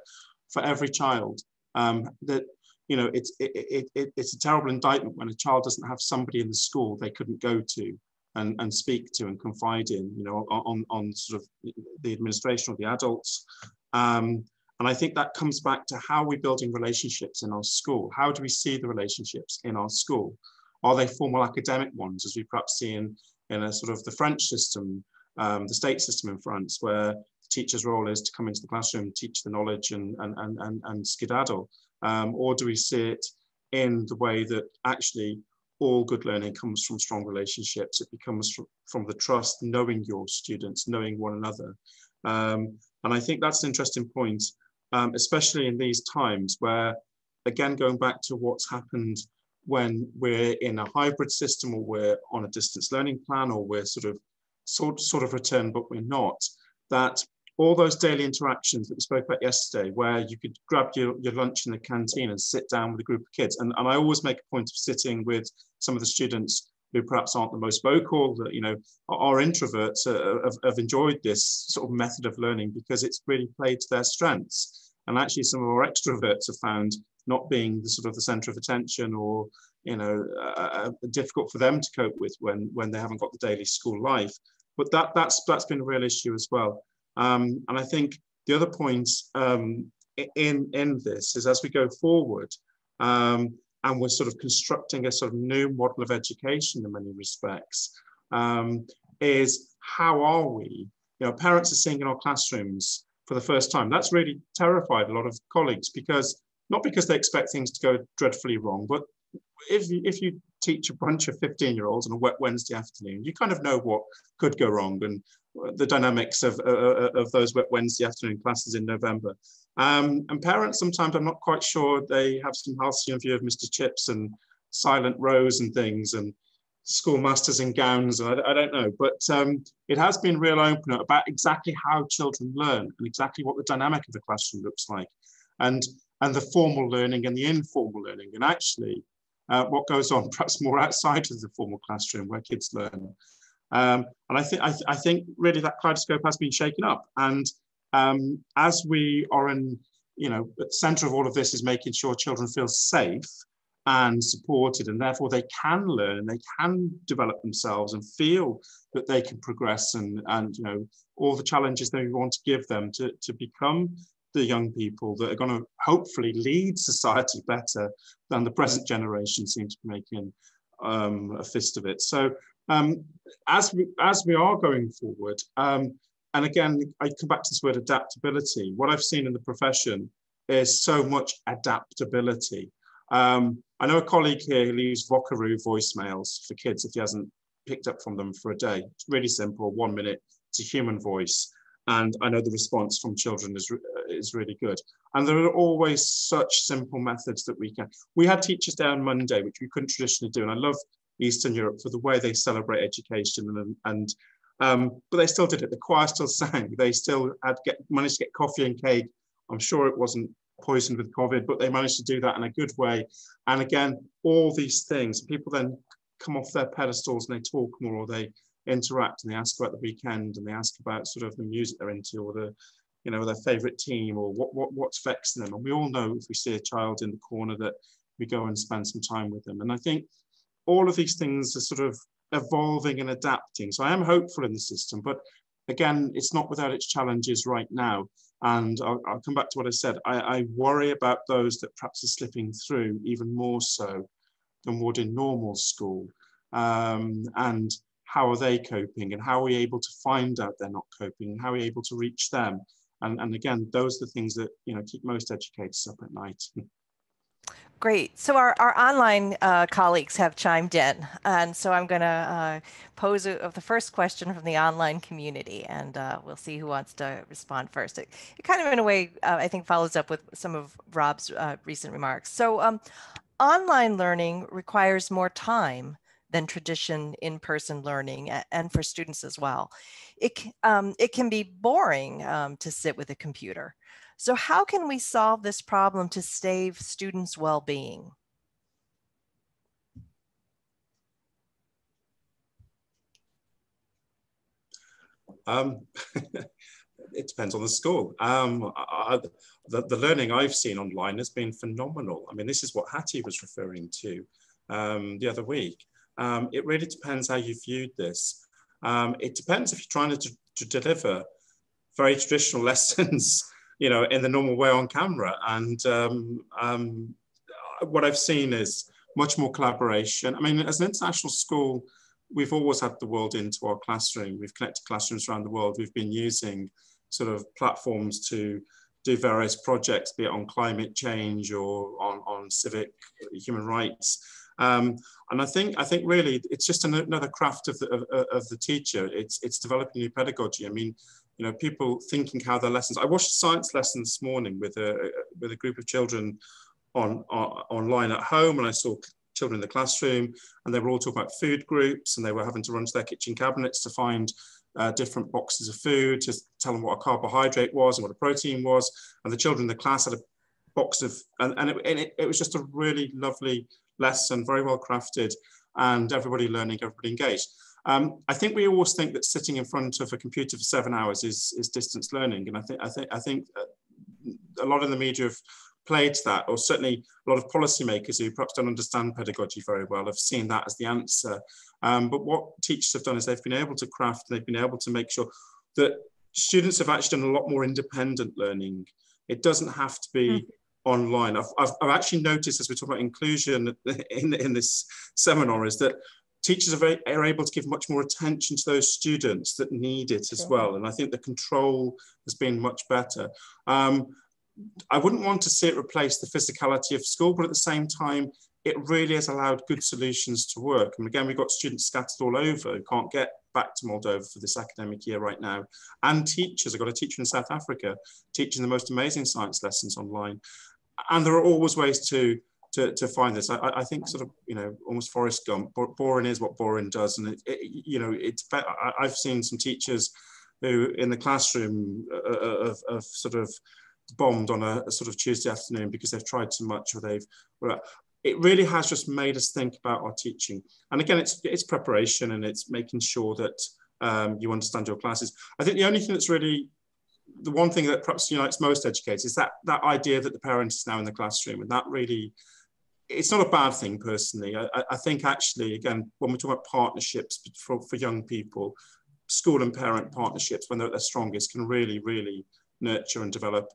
for every child. Um, that you know, it's it, it, it, it's a terrible indictment when a child doesn't have somebody in the school they couldn't go to and, and speak to and confide in, you know, on, on sort of the administration or the adults. Um, and I think that comes back to how we're building relationships in our school. How do we see the relationships in our school? Are they formal academic ones, as we perhaps see in, in a sort of the French system, um, the state system in France, where the teacher's role is to come into the classroom, teach the knowledge and, and, and, and, and skedaddle? Um, or do we see it in the way that actually all good learning comes from strong relationships. It becomes from, the trust, knowing your students, knowing one another. Um, and I think that's an interesting point, um, especially in these times where, again, going back to what's happened when we're in a hybrid system or we're on a distance learning plan or we're sort of sort, sort of return, but we're not, that all those daily interactions that we spoke about yesterday, where you could grab your, your lunch in the canteen and sit down with a group of kids. And, and I always make a point of sitting with some of the students who perhaps aren't the most vocal, that, you know, are introverts, uh, have, have enjoyed this sort of method of learning because it's really played to their strengths. And actually some of our extroverts have found not being the sort of the center of attention or, you know, uh, uh difficult for them to cope with when, when they haven't got the daily school life. But that, that's, that's been a real issue as well. Um, and I think the other point um, in, in this is as we go forward, um, and we're sort of constructing a sort of new model of education in many respects, um, is how are we? You know, parents are seeing in our classrooms for the first time. That's really terrified a lot of colleagues because not because they expect things to go dreadfully wrong, but if if you teach a bunch of 15 year olds on a wet Wednesday afternoon, you kind of know what could go wrong and the dynamics of, uh, uh, of those wet Wednesday afternoon classes in November. Um, and parents, sometimes I'm not quite sure they have some halcyon view of Mr. Chips and silent rows and things and schoolmasters in gowns. I, I don't know, but um, it has been real opener about exactly how children learn and exactly what the dynamic of the classroom looks like. And, and the formal learning and the informal learning. And actually, uh, what goes on perhaps more outside of the formal classroom where kids learn. Um, and I think I, th I, think really that kaleidoscope has been shaken up. And um, as we are in, you know, at the centre of all of this is making sure children feel safe and supported, and therefore they can learn they can develop themselves and feel that they can progress and and you know all the challenges that we want to give them to to become the young people that are going to hopefully lead society better than the present generation seems to be making um, a fist of it. So um, as, we, as we are going forward, um, and again, I come back to this word adaptability. What I've seen in the profession is so much adaptability. Um, I know a colleague here who leaves Vocaroo voicemails for kids if he hasn't picked up from them for a day. It's really simple, one minute, it's a human voice. And I know the response from children is, is really good. And there are always such simple methods that we can. We had Teachers Day on Monday, which we couldn't traditionally do. And I love Eastern Europe for the way they celebrate education and, and um, but they still did it. The choir still sang. They still had get, managed to get coffee and cake. I'm sure it wasn't poisoned with COVID, but they managed to do that in a good way. And again, all these things, people then come off their pedestals and they talk more or they interact and they ask about the weekend and they ask about sort of the music they're into or the you know their favorite team or what, what what's vexing them. And we all know if we see a child in the corner that we go and spend some time with them. And i think all of these things are sort of evolving and adapting. So i am hopeful in the system but again it's not without its challenges right now. And i'll, I'll come back to what i said. I, I worry about those that perhaps are slipping through even more so than would in normal school. Um, and how are they coping and how are we able to find out they're not coping and how are we able to reach them and, and again those are the things that you know keep most educators up at night Great. So our, our online uh, colleagues have chimed in. And so I'm going to uh, pose a, the first question from the online community, and uh, we'll see who wants to respond first. It, it kind of, in a way, uh, I think follows up with some of Rob's uh, recent remarks. So um, online learning requires more time than tradition in-person learning and for students as well. It, um, it can be boring um, to sit with a computer. So how can we solve this problem to save students' well-being? Um, it depends on the school. Um, I, the, the, learning I've seen online has been phenomenal. I mean, this is what Hattie was referring to um, the other week. Um, it really depends how you viewed this. Um, it depends if you're trying to, to deliver very traditional lessons, you know, in the normal way on camera. And um, um, what I've seen is much more collaboration. I mean, as an international school, we've always had the world into our classroom. We've connected classrooms around the world. We've been using sort of platforms to do various projects, be it on climate change or on, on civic human rights. Um, and I think I think really it's just another craft of the, of, of, the teacher. It's it's developing new pedagogy. I mean, you know, people thinking how their lessons. I watched a science lesson this morning with a with a group of children on, on online at home, and I saw children in the classroom, and they were all talking about food groups, and they were having to run to their kitchen cabinets to find uh, different boxes of food to tell them what a carbohydrate was and what a protein was. And the children in the class had a box of, and, and, it, and it, it was just a really lovely lesson, very well crafted, and everybody learning, everybody engaged. Um, I think we always think that sitting in front of a computer for seven hours is, is distance learning, and I think I think I think uh, a lot of the media have played to that, or certainly a lot of policymakers who perhaps don't understand pedagogy very well have seen that as the answer. Um, but what teachers have done is they've been able to craft, they've been able to make sure that students have actually done a lot more independent learning. It doesn't have to be mm online. I've, I've, I've, actually noticed as we talk about inclusion in, in this seminar is that teachers are, very, are able to give much more attention to those students that need it as well. And I think the control has been much better. Um, I wouldn't want to see it replace the physicality of school, but at the same time, it really has allowed good solutions to work. And again, we've got students scattered all over who can't get back to Moldova for this academic year right now. And teachers, I've got a teacher in South Africa teaching the most amazing science lessons online and there are always ways to to, to find this. I, I think sort of you know almost Forrest Gump. Boring is what boring does, and it, it you know it's. I've seen some teachers who in the classroom uh, uh, uh, have, have sort of bombed on a, a, sort of Tuesday afternoon because they've tried too much or they've. It really has just made us think about our teaching, and again, it's it's preparation and it's making sure that um, you understand your classes. I think the only thing that's really the one thing that perhaps unites most educators is that that idea that the parent is now in the classroom, and that really it's not a bad thing personally. I, I think actually, again, when we talk about partnerships for, for young people, school and parent partnerships, when they're at their strongest, can really, really nurture and develop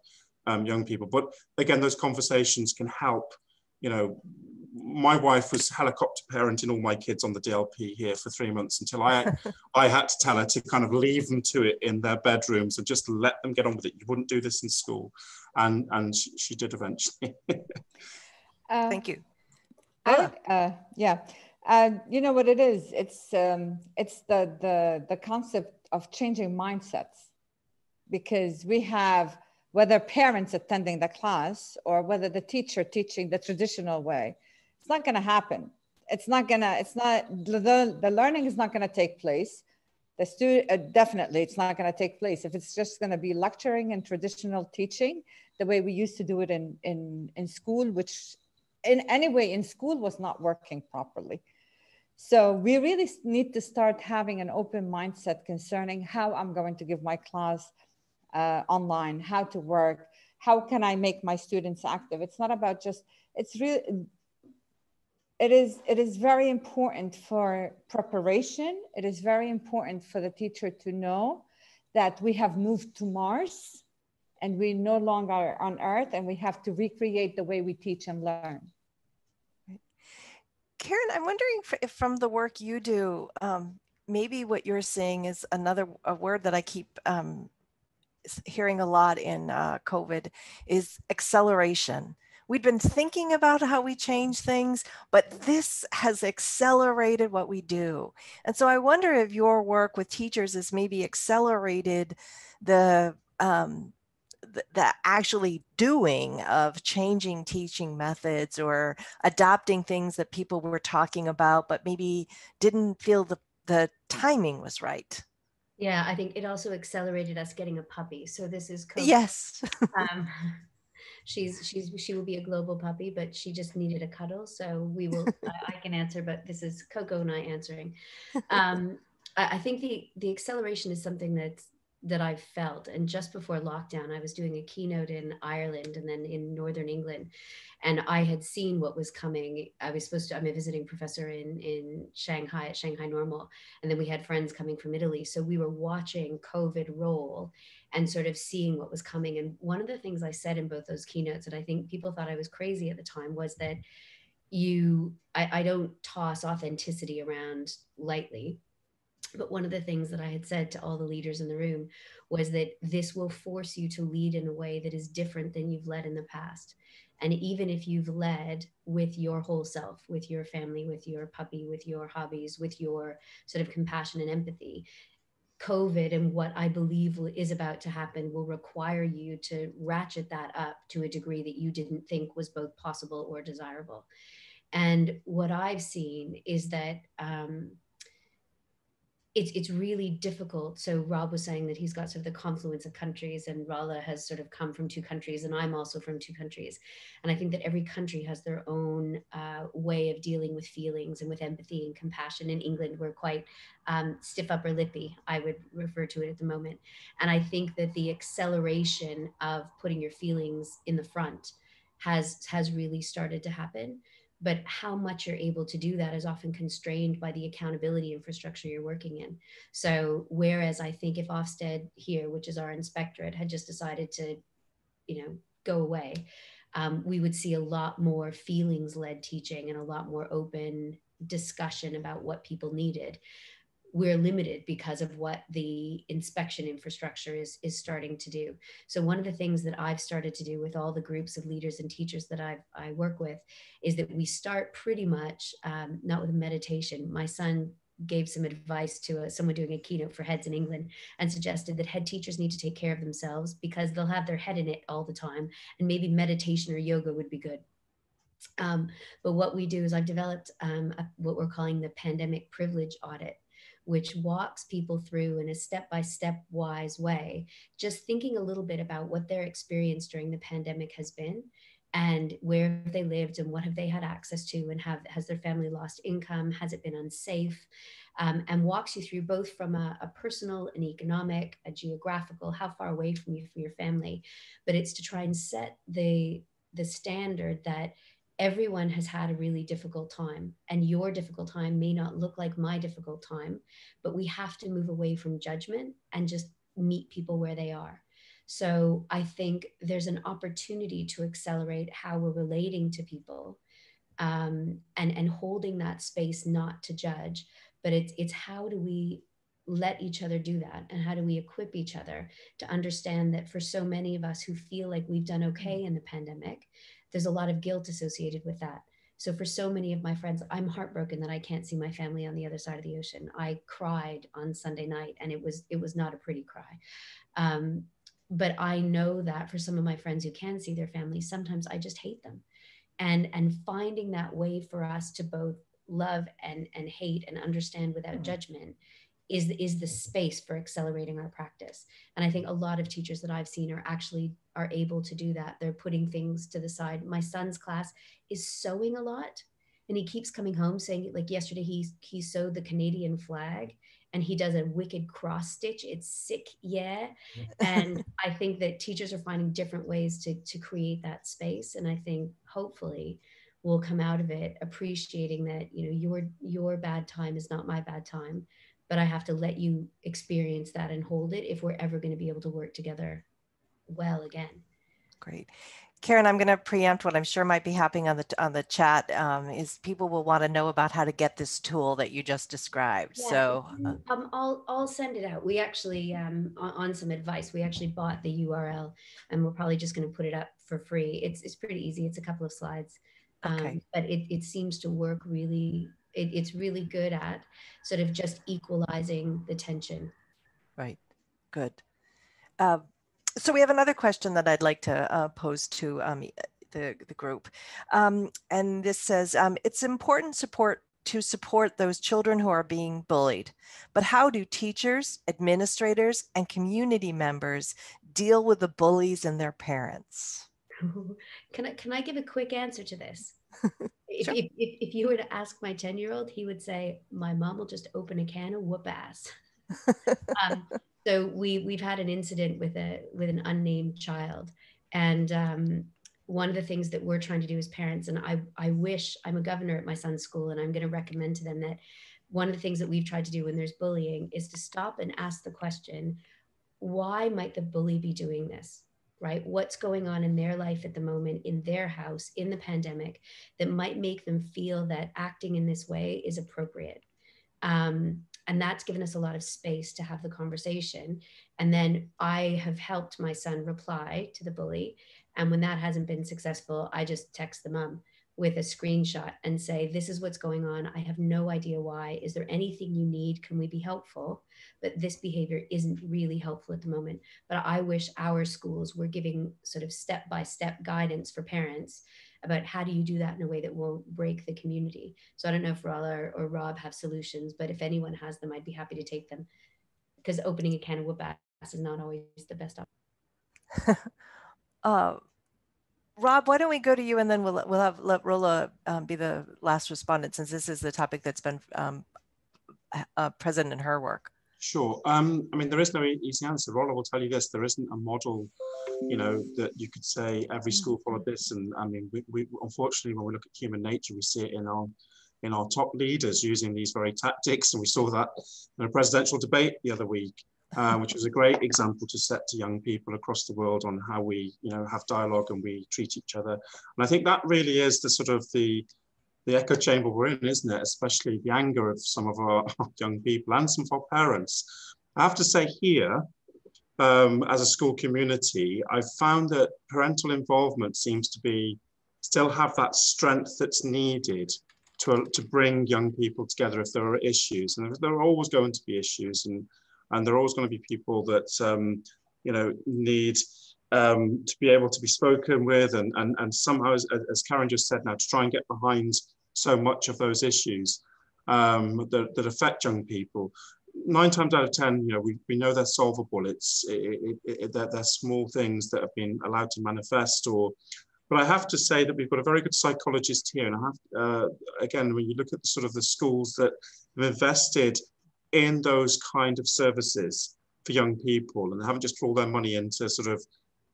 um, young people. But again, those conversations can help, you know, my wife was helicopter parenting all my kids on the DLP here for three months until I I had to tell her to kind of leave them to it in their bedrooms and just let them get on with it. You wouldn't do this in school, and and she, she did eventually. uh, Thank you. I, uh, yeah, uh, you know what it is. It's um, it's the the the concept of changing mindsets. because we have whether parents attending the class or whether the teacher teaching the traditional way it's not going to happen. It's not going to it's not the, the learning is not going to take place. The student uh, definitely it's not going to take place. If it's just going to be lecturing and traditional teaching the way we used to do it in in in school which in any way in school was not working properly. So we really need to start having an open mindset concerning how i'm going to give my class uh, online how to work how can i make my students active. It's not about just it's really it is it is very important for preparation. It is very important for the teacher to know that we have moved to mars and we no longer are on earth and we have to recreate the way we teach and learn. Karen i'm wondering if from the work you do um, maybe what you're seeing is another a word that i keep um, hearing a lot in uh, covid is acceleration we'd been thinking about how we change things, but this has accelerated what we do. And so I wonder if your work with teachers has maybe accelerated the um, the, the actually doing of changing teaching methods or adopting things that people were talking about, but maybe didn't feel the, the timing was right. Yeah, I think it also accelerated us getting a puppy. So this is COVID. yes. um, she's she's she will be a global puppy, but she just needed a cuddle. So we will. I, I, can answer, but this is Coco and I answering. Um, I, I think the the acceleration is something that's that I've felt. And just before lockdown, I was doing a keynote in Ireland and then in Northern England. And I had seen what was coming. I was supposed to, I'm a visiting professor in, in Shanghai at Shanghai Normal. And then we had friends coming from Italy. So we were watching COVID roll and sort of seeing what was coming. And one of the things I said in both those keynotes, that I think people thought I was crazy at the time, was that you, I, I don't toss authenticity around lightly but one of the things that I had said to all the leaders in the room was that this will force you to lead in a way that is different than you've led in the past. And even if you've led with your whole self, with your family, with your puppy, with your hobbies, with your sort of compassion and empathy, COVID and what I believe is about to happen will require you to ratchet that up to a degree that you didn't think was both possible or desirable. And what I've seen is that um, it's it's really difficult. So Rob was saying that he's got sort of the confluence of countries, and Rolla has sort of come from two countries, and I'm also from two countries. And I think that every country has their own uh, way of dealing with feelings and with empathy and compassion. In England, we're quite um, stiff upper lippy, I would refer to it at the moment. And I think that the acceleration of putting your feelings in the front has has really started to happen but how much you're able to do that is often constrained by the accountability infrastructure you're working in. So whereas I think if Ofsted here, which is our inspectorate, had just decided to, you know, go away, um, we would see a lot more feelings-led teaching and a lot more open discussion about what people needed we're limited because of what the inspection infrastructure is is starting to do. So one of the things that I've started to do with all the groups of leaders and teachers that I I work with is that we start pretty much um, not with meditation. My son gave some advice to a, someone doing a keynote for heads in England and suggested that head teachers need to take care of themselves because they'll have their head in it all the time and maybe meditation or yoga would be good. Um, but what we do is I've developed um, a, what we're calling the pandemic privilege audit which walks people through in a step by step wise way, just thinking a little bit about what their experience during the pandemic has been and where they lived and what have they had access to and have has their family lost income? Has it been unsafe? Um, and walks you through both from a, a, personal an economic a geographical how far away from you from your family but it's to try and set the the standard that everyone has had a really difficult time and your difficult time may not look like my difficult time but we have to move away from judgment and just meet people where they are. So i think there's an opportunity to accelerate how we're relating to people um, and and holding that space not to judge but it's it's how do we let each other do that and how do we equip each other to understand that for so many of us who feel like we've done okay in the pandemic there's a lot of guilt associated with that. So for so many of my friends, I'm heartbroken that I can't see my family on the other side of the ocean. I cried on Sunday night, and it was it was not a pretty cry. Um, but I know that for some of my friends who can see their families, sometimes I just hate them. And and finding that way for us to both love and and hate and understand without mm-hmm. judgment is is the space for accelerating our practice and i think a lot of teachers that i've seen are actually are able to do that. They're putting things to the side. My son's class is sewing a lot and he keeps coming home saying like yesterday he he sewed the canadian flag and he does a wicked cross stitch. It's sick yeah. And i think that teachers are finding different ways to to create that space and i think hopefully we'll come out of it appreciating that you know your your bad time is not my bad time but i have to let you experience that and hold it if we're ever going to be able to work together well again great Karen, I'm going to preempt what I'm sure might be happening on the on the chat. Um, is people will want to know about how to get this tool that you just described. Yeah, so uh, um, I'll I'll send it out. We actually um, on, on, some advice. We actually bought the URL, and we're probably just going to put it up for free. It's it's pretty easy. It's a couple of slides, okay. Um, but it it seems to work really. It, it's really good at sort of just equalizing the tension. Right. Good. Uh, so we have another question that I'd like to uh, pose to um, the, the group. Um, and this says, um, it's important support to support those children who are being bullied. But how do teachers, administrators, and community members deal with the bullies and their parents? Can I, can I give a quick answer to this? if, sure. if, if, if, you were to ask my 10 year old, he would say, My mom will just open a can of whoop ass. um, so we we've had an incident with a with an unnamed child. And um, one of the things that we're trying to do as parents and i i wish i'm a governor at my son's school and i'm going to recommend to them that one of the things that we've tried to do when there's bullying is to stop and ask the question why might the bully be doing this right? What's going on in their life at the moment in their house in the pandemic that might make them feel that acting in this way is appropriate? Um, and that's given us a lot of space to have the conversation. And then i have helped my son reply to the bully. And when that hasn't been successful i just text the mom with a screenshot and say this is what's going on. I have no idea why. Is there anything you need? Can we be helpful? But this behavior isn't really helpful at the moment. But i wish our schools were giving sort of step by step guidance for parents about how do you do that in a way that won't break the community. So I don't know if Rolla or, or Rob have solutions, but if anyone has them, I'd be happy to take them because opening a can of whoop ass is not always the best option. uh, Rob, why don't we go to you and then we'll, we'll have let Rolla um, be the last respondent since this is the topic that's been um, uh, present in her work. Sure. Um, I mean, there is no easy answer. Rolla will tell you this, there isn't a model you know, that you could say every school followed this. And I mean, we, we, unfortunately, when we look at human nature, we see it in our in our top leaders using these very tactics. And we saw that in a presidential debate the other week, uh, which was a great example to set to young people across the world on how we, you know, have dialogue and we treat each other. And I think that really is the sort of the the echo chamber we're in, isn't it? Especially the anger of some of our young people and some of our parents. I have to say here, um, as a school community, I've found that parental involvement seems to be still have that strength that's needed to, to bring young people together if there are issues. And there are always going to be issues, and, and there are always going to be people that um, you know need um, to be able to be spoken with, and, and, and somehow, as, as Karen just said now, to try and get behind so much of those issues um, that, that affect young people nine times out of ten, you know, we, we know they're solvable. It's it, it, it, they're, they're small things that have been allowed to manifest. Or, but I have to say that we've got a very good psychologist here, and I have uh, again, when you look at the sort of the schools that have invested in those kind of services for young people, and they haven't just put all their money into sort of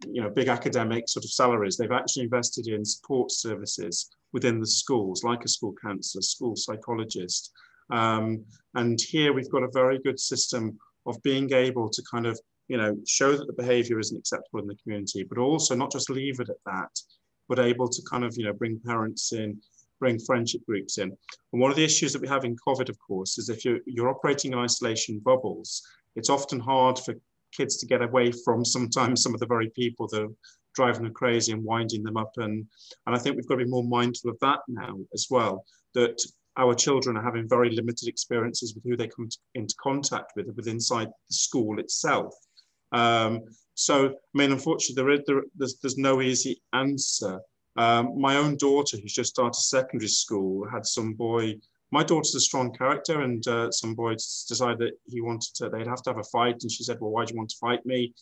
you know big academic sort of salaries. They've actually invested in support services within the schools, like a school counselor, school psychologist. Um, and here we've got a very good system of being able to kind of, you know, show that the behavior isn't acceptable in the community, but also not just leave it at that, but able to kind of, you know, bring parents in, bring friendship groups in. And one of the issues that we have in COVID, of course, is if you're, you're operating in isolation bubbles, it's often hard for kids to get away from sometimes some of the very people that driving them crazy and winding them up. And, and I think we've got to be more mindful of that now as well, that our children are having very limited experiences with who they come into contact with, with inside the school itself. Um, So, I mean, unfortunately, there is, there, there's, there's no easy answer. Um, my own daughter, who's just started secondary school, had some boy. My daughter's a strong character, and uh, some boy decided that he wanted to. They'd have to have a fight, and she said, "Well, why do you want to fight me?"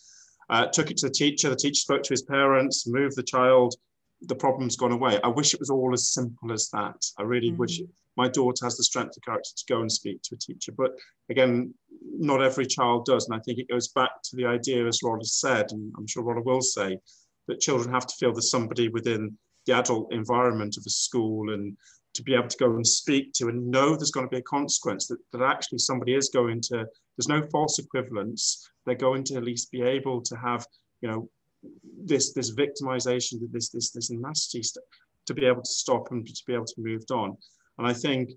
Uh, took it to the teacher. The teacher spoke to his parents, moved the child. The problem's gone away. I wish it was all as simple as that. I really mm-hmm. wish it, my daughter has the strength of character to go and speak to a teacher. But again, not every child does. And I think it goes back to the idea, as Rolla said, and I'm sure Rolla will say, that children have to feel there's somebody within the adult environment of a school and to be able to go and speak to and know there's going to be a consequence that, that actually somebody is going to there's no false equivalence they're going to at least be able to have you know this this victimization this this this nasty stuff to be able to stop and to be able to move on. And i think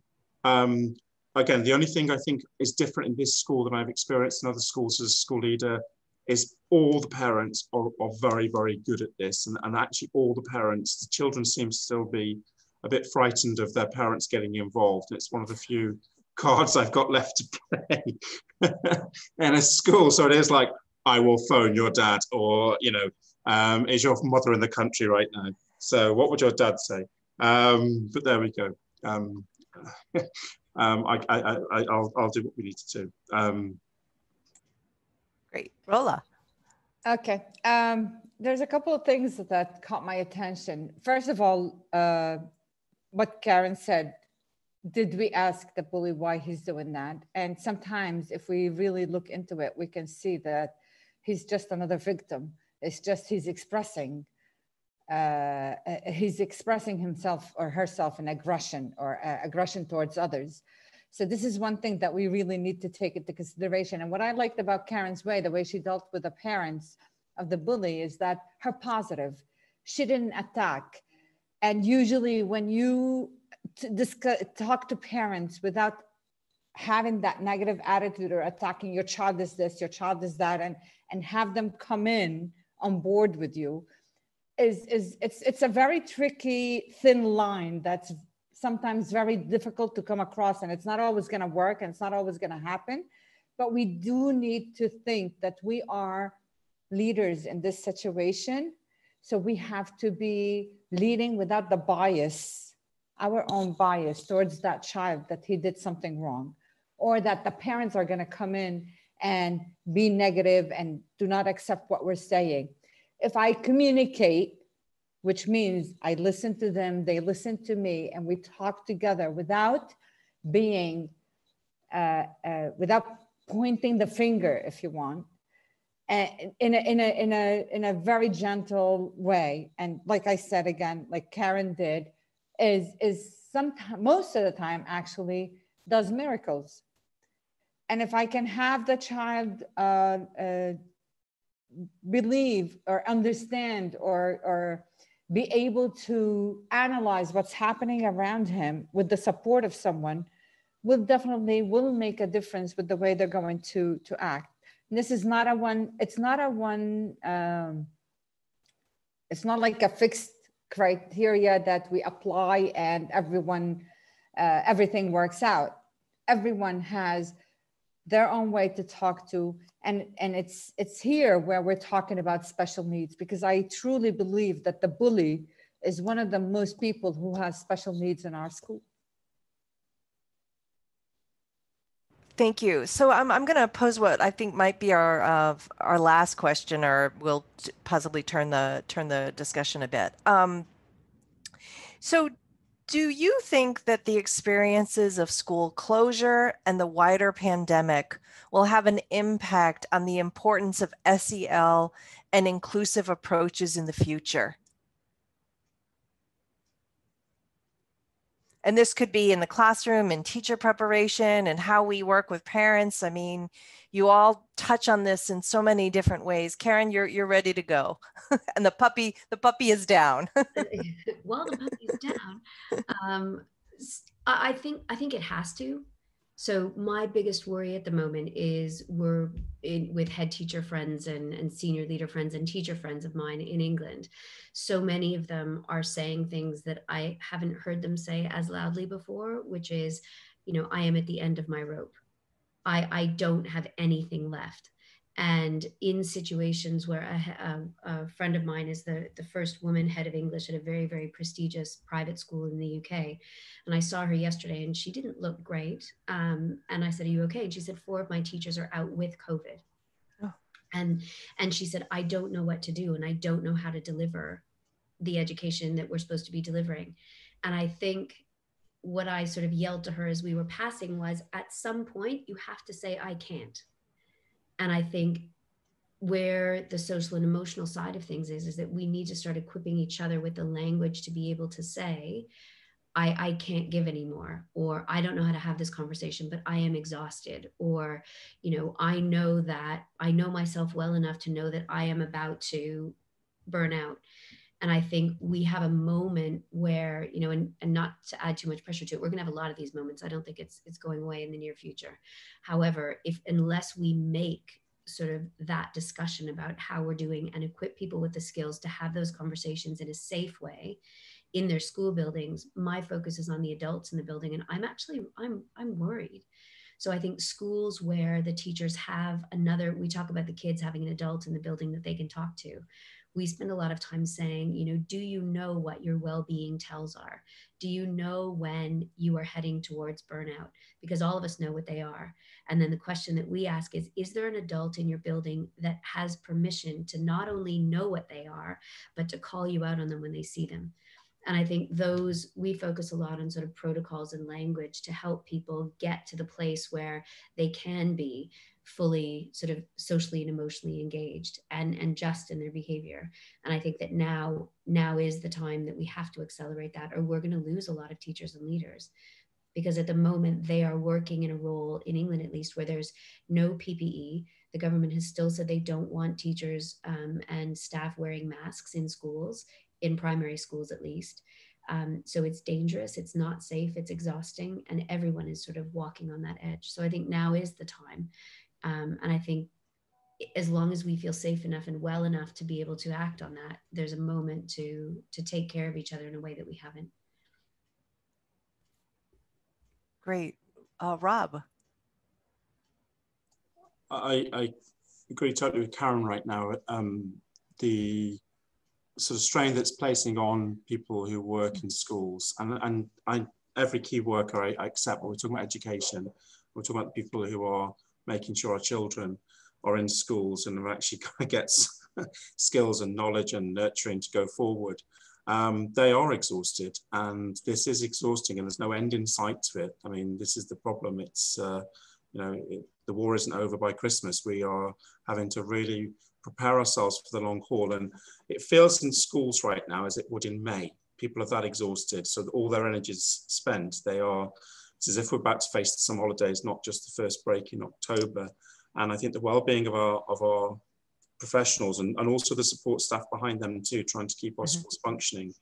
um, again the only thing i think is different in this school than i've experienced in other schools as a school leader is all the parents are, are very very good at this. And, and actually all the parents the children seem to still be a bit frightened of their parents getting involved. It's one of the few cards I've got left to play in a school. So it is like, I will phone your dad, or, you know, um, is your mother in the country right now? So what would your dad say? Um, but there we go. Um, um, I, I, I, will I'll do what we need to do. Um, Great. Rolla. Okay. Um, there's a couple of things that caught my attention. First of all, uh, what Karen said did we ask the bully why he's doing that? And sometimes, if we really look into it, we can see that he's just another victim. It's just he's expressing, uh, uh he's expressing himself or herself in aggression or uh, aggression towards others. So this is one thing that we really need to take into consideration. And what I liked about Karen's way, the way she dealt with the parents of the bully, is that her positive. She didn't attack. And usually, when you to discuss, talk to parents without having that negative attitude or attacking your child is this, your child is that, and and have them come in on board with you is is it's it's a very tricky thin line that's sometimes very difficult to come across and it's not always going to work and it's not always going to happen. But we do need to think that we are leaders in this situation. So we have to be leading without the bias our own bias towards that child that he did something wrong or that the parents are going to come in and be negative and do not accept what we're saying. If i communicate which means i listen to them they listen to me and we talk together without being uh, uh, without pointing the finger if you want and in a, in a in a in a very gentle way. And like i said again like karen did is is sometimes most of the time actually does miracles. And if i can have the child uh, uh, believe or understand or or be able to analyze what's happening around him with the support of someone will definitely will make a difference with the way they're going to to act. And this is not a one it's not a one um, it's not like a fixed criteria that we apply and everyone, uh, everything works out. Everyone has their own way to talk to and and it's it's here where we're talking about special needs because i truly believe that the bully is one of the most people who has special needs in our school Thank you. So I'm, I'm going to pose what I think might be our uh, our last question, or we'll possibly turn the turn the discussion a bit. Um, so, do you think that the experiences of school closure and the wider pandemic will have an impact on the importance of SEL and inclusive approaches in the future? And this could be in the classroom and teacher preparation and how we work with parents. I mean you all touch on this in so many different ways. Karen you're you're ready to go. And the puppy the puppy is down. Well the puppy is down. Um, i think i think it has to so my biggest worry at the moment is we're in, with head teacher friends and, and senior leader friends and teacher friends of mine in England. So many of them are saying things that I haven't heard them say as loudly before, which is, you know, I am at the end of my rope. I, I don't have anything left. And in situations where a, a, a, friend of mine is the, the first woman head of English at a very, very prestigious private school in the UK. And I saw her yesterday and she didn't look great. Um, and I said, Are you okay? And she said, Four of my teachers are out with COVID. Oh. And, and she said, I don't know what to do and I don't know how to deliver the education that we're supposed to be delivering. And I think what I sort of yelled to her as we were passing was at some point, you have to say, I can't and i think where the social and emotional side of things is is that we need to start equipping each other with the language to be able to say I, I can't give anymore or i don't know how to have this conversation but i am exhausted or you know i know that i know myself well enough to know that i am about to burn out and i think we have a moment where you know and, and not to add too much pressure to it we're going to have a lot of these moments. I don't think it's it's going away in the near future. However if unless we make sort of that discussion about how we're doing and equip people with the skills to have those conversations in a safe way in their school buildings my focus is on the adults in the building and i'm actually i'm i'm worried. So I think schools where the teachers have another, we talk about the kids having an adult in the building that they can talk to we spend a lot of time saying, you know, do you know what your well being tells are? Do you know when you are heading towards burnout? Because all of us know what they are. And then the question that we ask is Is there an adult in your building that has permission to not only know what they are, but to call you out on them when they see them? And I think those, we focus a lot on sort of protocols and language to help people get to the place where they can be fully sort of socially and emotionally engaged and and just in their behavior. And i think that now now is the time that we have to accelerate that or we're going to lose a lot of teachers and leaders. Because at the moment they are working in a role in england at least where there's no ppe the government has still said they don't want teachers um, and staff wearing masks in schools in primary schools at least. Um, so it's dangerous, it's not safe, it's exhausting, and everyone is sort of walking on that edge. So I think now is the time um, and I think as long as we feel safe enough and well enough to be able to act on that, there's a moment to to take care of each other in a way that we haven't. Great, uh, Rob. I, I agree totally with Karen right now. Um, the sort of strain that's placing on people who work in schools, and and I every key worker I, I accept. When we're talking about education, we're talking about people who are making sure our children are in schools and are actually kind of gets skills and knowledge and nurturing to go forward. Um, they are exhausted and this is exhausting and there's no end in sight to it. I mean, this is the problem. It's, uh, you know, it, the war isn't over by Christmas. We are having to really prepare ourselves for the long haul. And it feels in schools right now as it would in May. People are that exhausted, so all their energy is spent. They are it's as if we're about to face summer holidays, not just the first break in October. And I think the well-being of our of our professionals and, and also the support staff behind them too, trying to keep our mm-hmm. schools functioning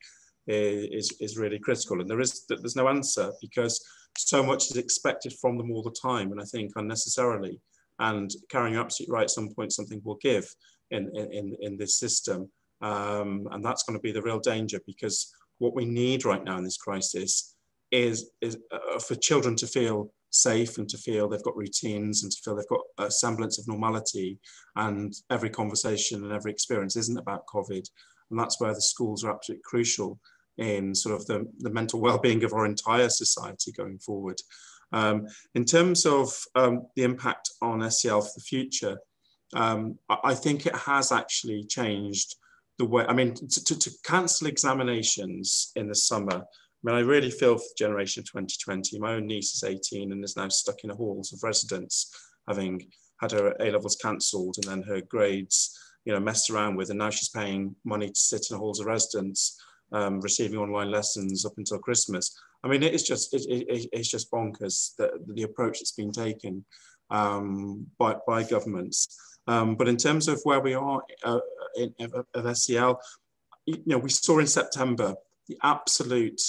is, is really critical. And there is that there's no answer because so much is expected from them all the time, and I think unnecessarily. And Karen absolutely right, at some point something will give in in in this system, um, and that's going to be the real danger because what we need right now in this crisis is, is uh, for children to feel safe and to feel they've got routines and to feel they've got a semblance of normality and every conversation and every experience isn't about COVID. And that's where the schools are absolutely crucial in sort of the, the mental well-being of our entire society going forward. Um, in terms of um, the impact on SEL for the future, um, I think it has actually changed the way, I mean, to, to, to cancel examinations in the summer I mean, I really feel for the generation of 2020. My own niece is 18 and is now stuck in the halls of residence, having had her A levels cancelled and then her grades, you know, messed around with, and now she's paying money to sit in the halls of residence, um, receiving online lessons up until Christmas. I mean, it is just it, it, it's just bonkers the, the approach that's been taken um, by by governments. Um, but in terms of where we are uh, in, of SEL, you know, we saw in September the absolute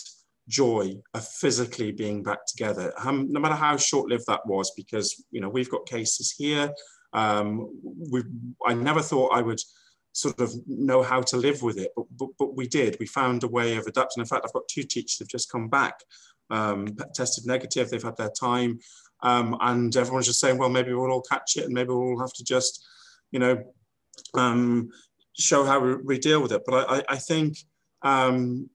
joy of physically being back together, um, no matter how short-lived that was, because you know we've got cases here. Um, we, I never thought I would sort of know how to live with it, but, but, but we did. We found a way of adapting. In fact, I've got two teachers who've just come back, um, tested negative. They've had their time, um, and everyone's just saying, well, maybe we'll all catch it, and maybe we'll have to just you know, um, show how we, we, deal with it. But I, I think um,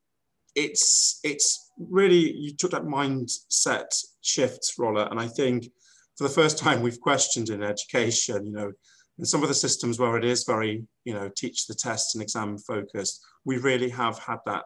it's it's really you took that mindset shift, Rolla, and I think for the first time we've questioned in education, you know, in some of the systems where it is very, you know, teach the test and exam focused, we really have had that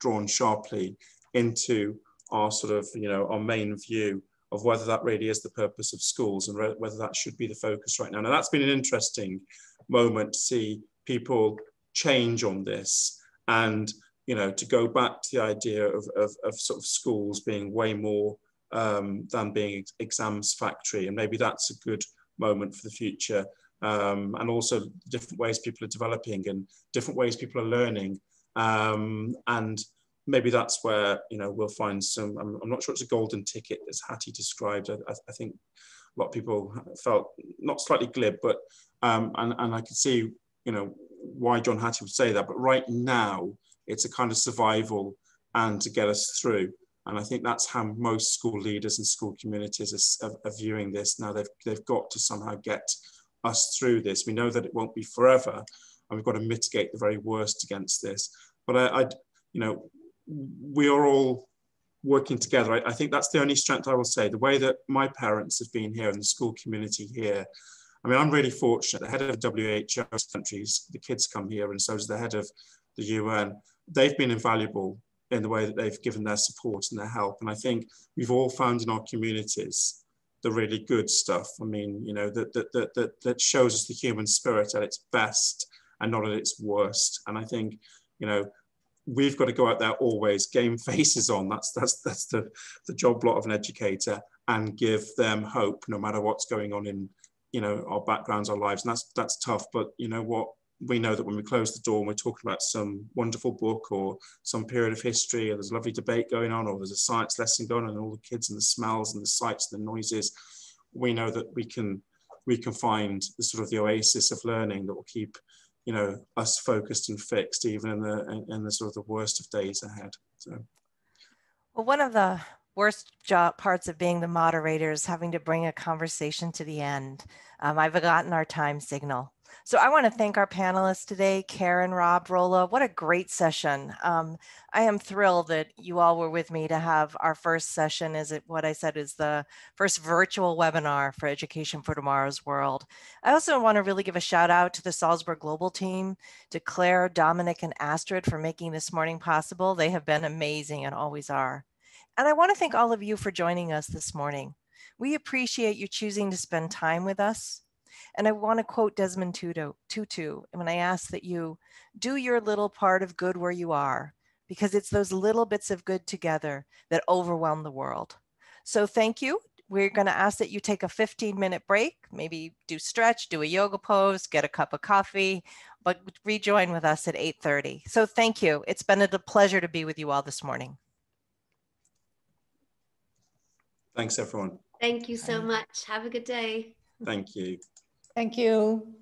drawn sharply into our sort of, you know, our main view of whether that really is the purpose of schools and whether that should be the focus right now. Now that's been an interesting moment to see people change on this and you know to go back to the idea of, of, of sort of schools being way more um, than being exams factory and maybe that's a good moment for the future. Um, and also different ways people are developing and different ways people are learning. Um, and maybe that's where you know we'll find some I'm, I'm, not sure it's a golden ticket as Hattie described. I, I, think a lot of people felt not slightly glib but um, and, and I could see you know why John Hattie would say that. But right now it's a kind of survival and to get us through and I think that's how most school leaders and school communities are, are viewing this now they've, they've got to somehow get us through this we know that it won't be forever and we've got to mitigate the very worst against this but I, I you know we are all working together. I, I, think that's the only strength I will say. The way that my parents have been here and the school community here. I mean, I'm really fortunate. The head of WHO countries, the kids come here, and so does the head of the UN. They've been invaluable in the way that they've given their support and their help. And I think we've all found in our communities the really good stuff. I mean, you know, that that that that, that shows us the human spirit at its best and not at its worst. And I think, you know, we've got to go out there always, game faces on. That's that's that's the the job lot of an educator, and give them hope no matter what's going on in you know our backgrounds, our lives, and that's that's tough. But you know what? We know that when we close the door and we're talking about some wonderful book or some period of history, or there's a lovely debate going on, or there's a science lesson going on, and all the kids and the smells and the sights and the noises, we know that we can we can find the sort of the oasis of learning that will keep you know us focused and fixed even in the in, in the sort of the worst of days ahead. So. Well one of the worst job parts of being the moderator is having to bring a conversation to the end. Um, i've forgotten our time signal so I want to thank our panelists today, Karen, Rob, Rolla. What a great session. Um, I am thrilled that you all were with me to have our first session is it what I said is the first virtual webinar for Education for Tomorrow's World. I also want to really give a shout out to the Salzburg Global team, to Clare, Dominic, and Astrid for making this morning possible. They have been amazing and always are. And I want to thank all of you for joining us this morning. We appreciate you choosing to spend time with us and I want to quote Desmond Tutu when I ask that you do your little part of good where you are, because it's those little bits of good together that overwhelm the world. So thank you. We're going to ask that you take a 15 minute break, maybe do stretch, do a yoga pose, get a cup of coffee, but rejoin with us at 8.30. So thank you. It's been a pleasure to be with you all this morning. Thanks, everyone. Thank you so much. Have a good day. Thank you. Thank you.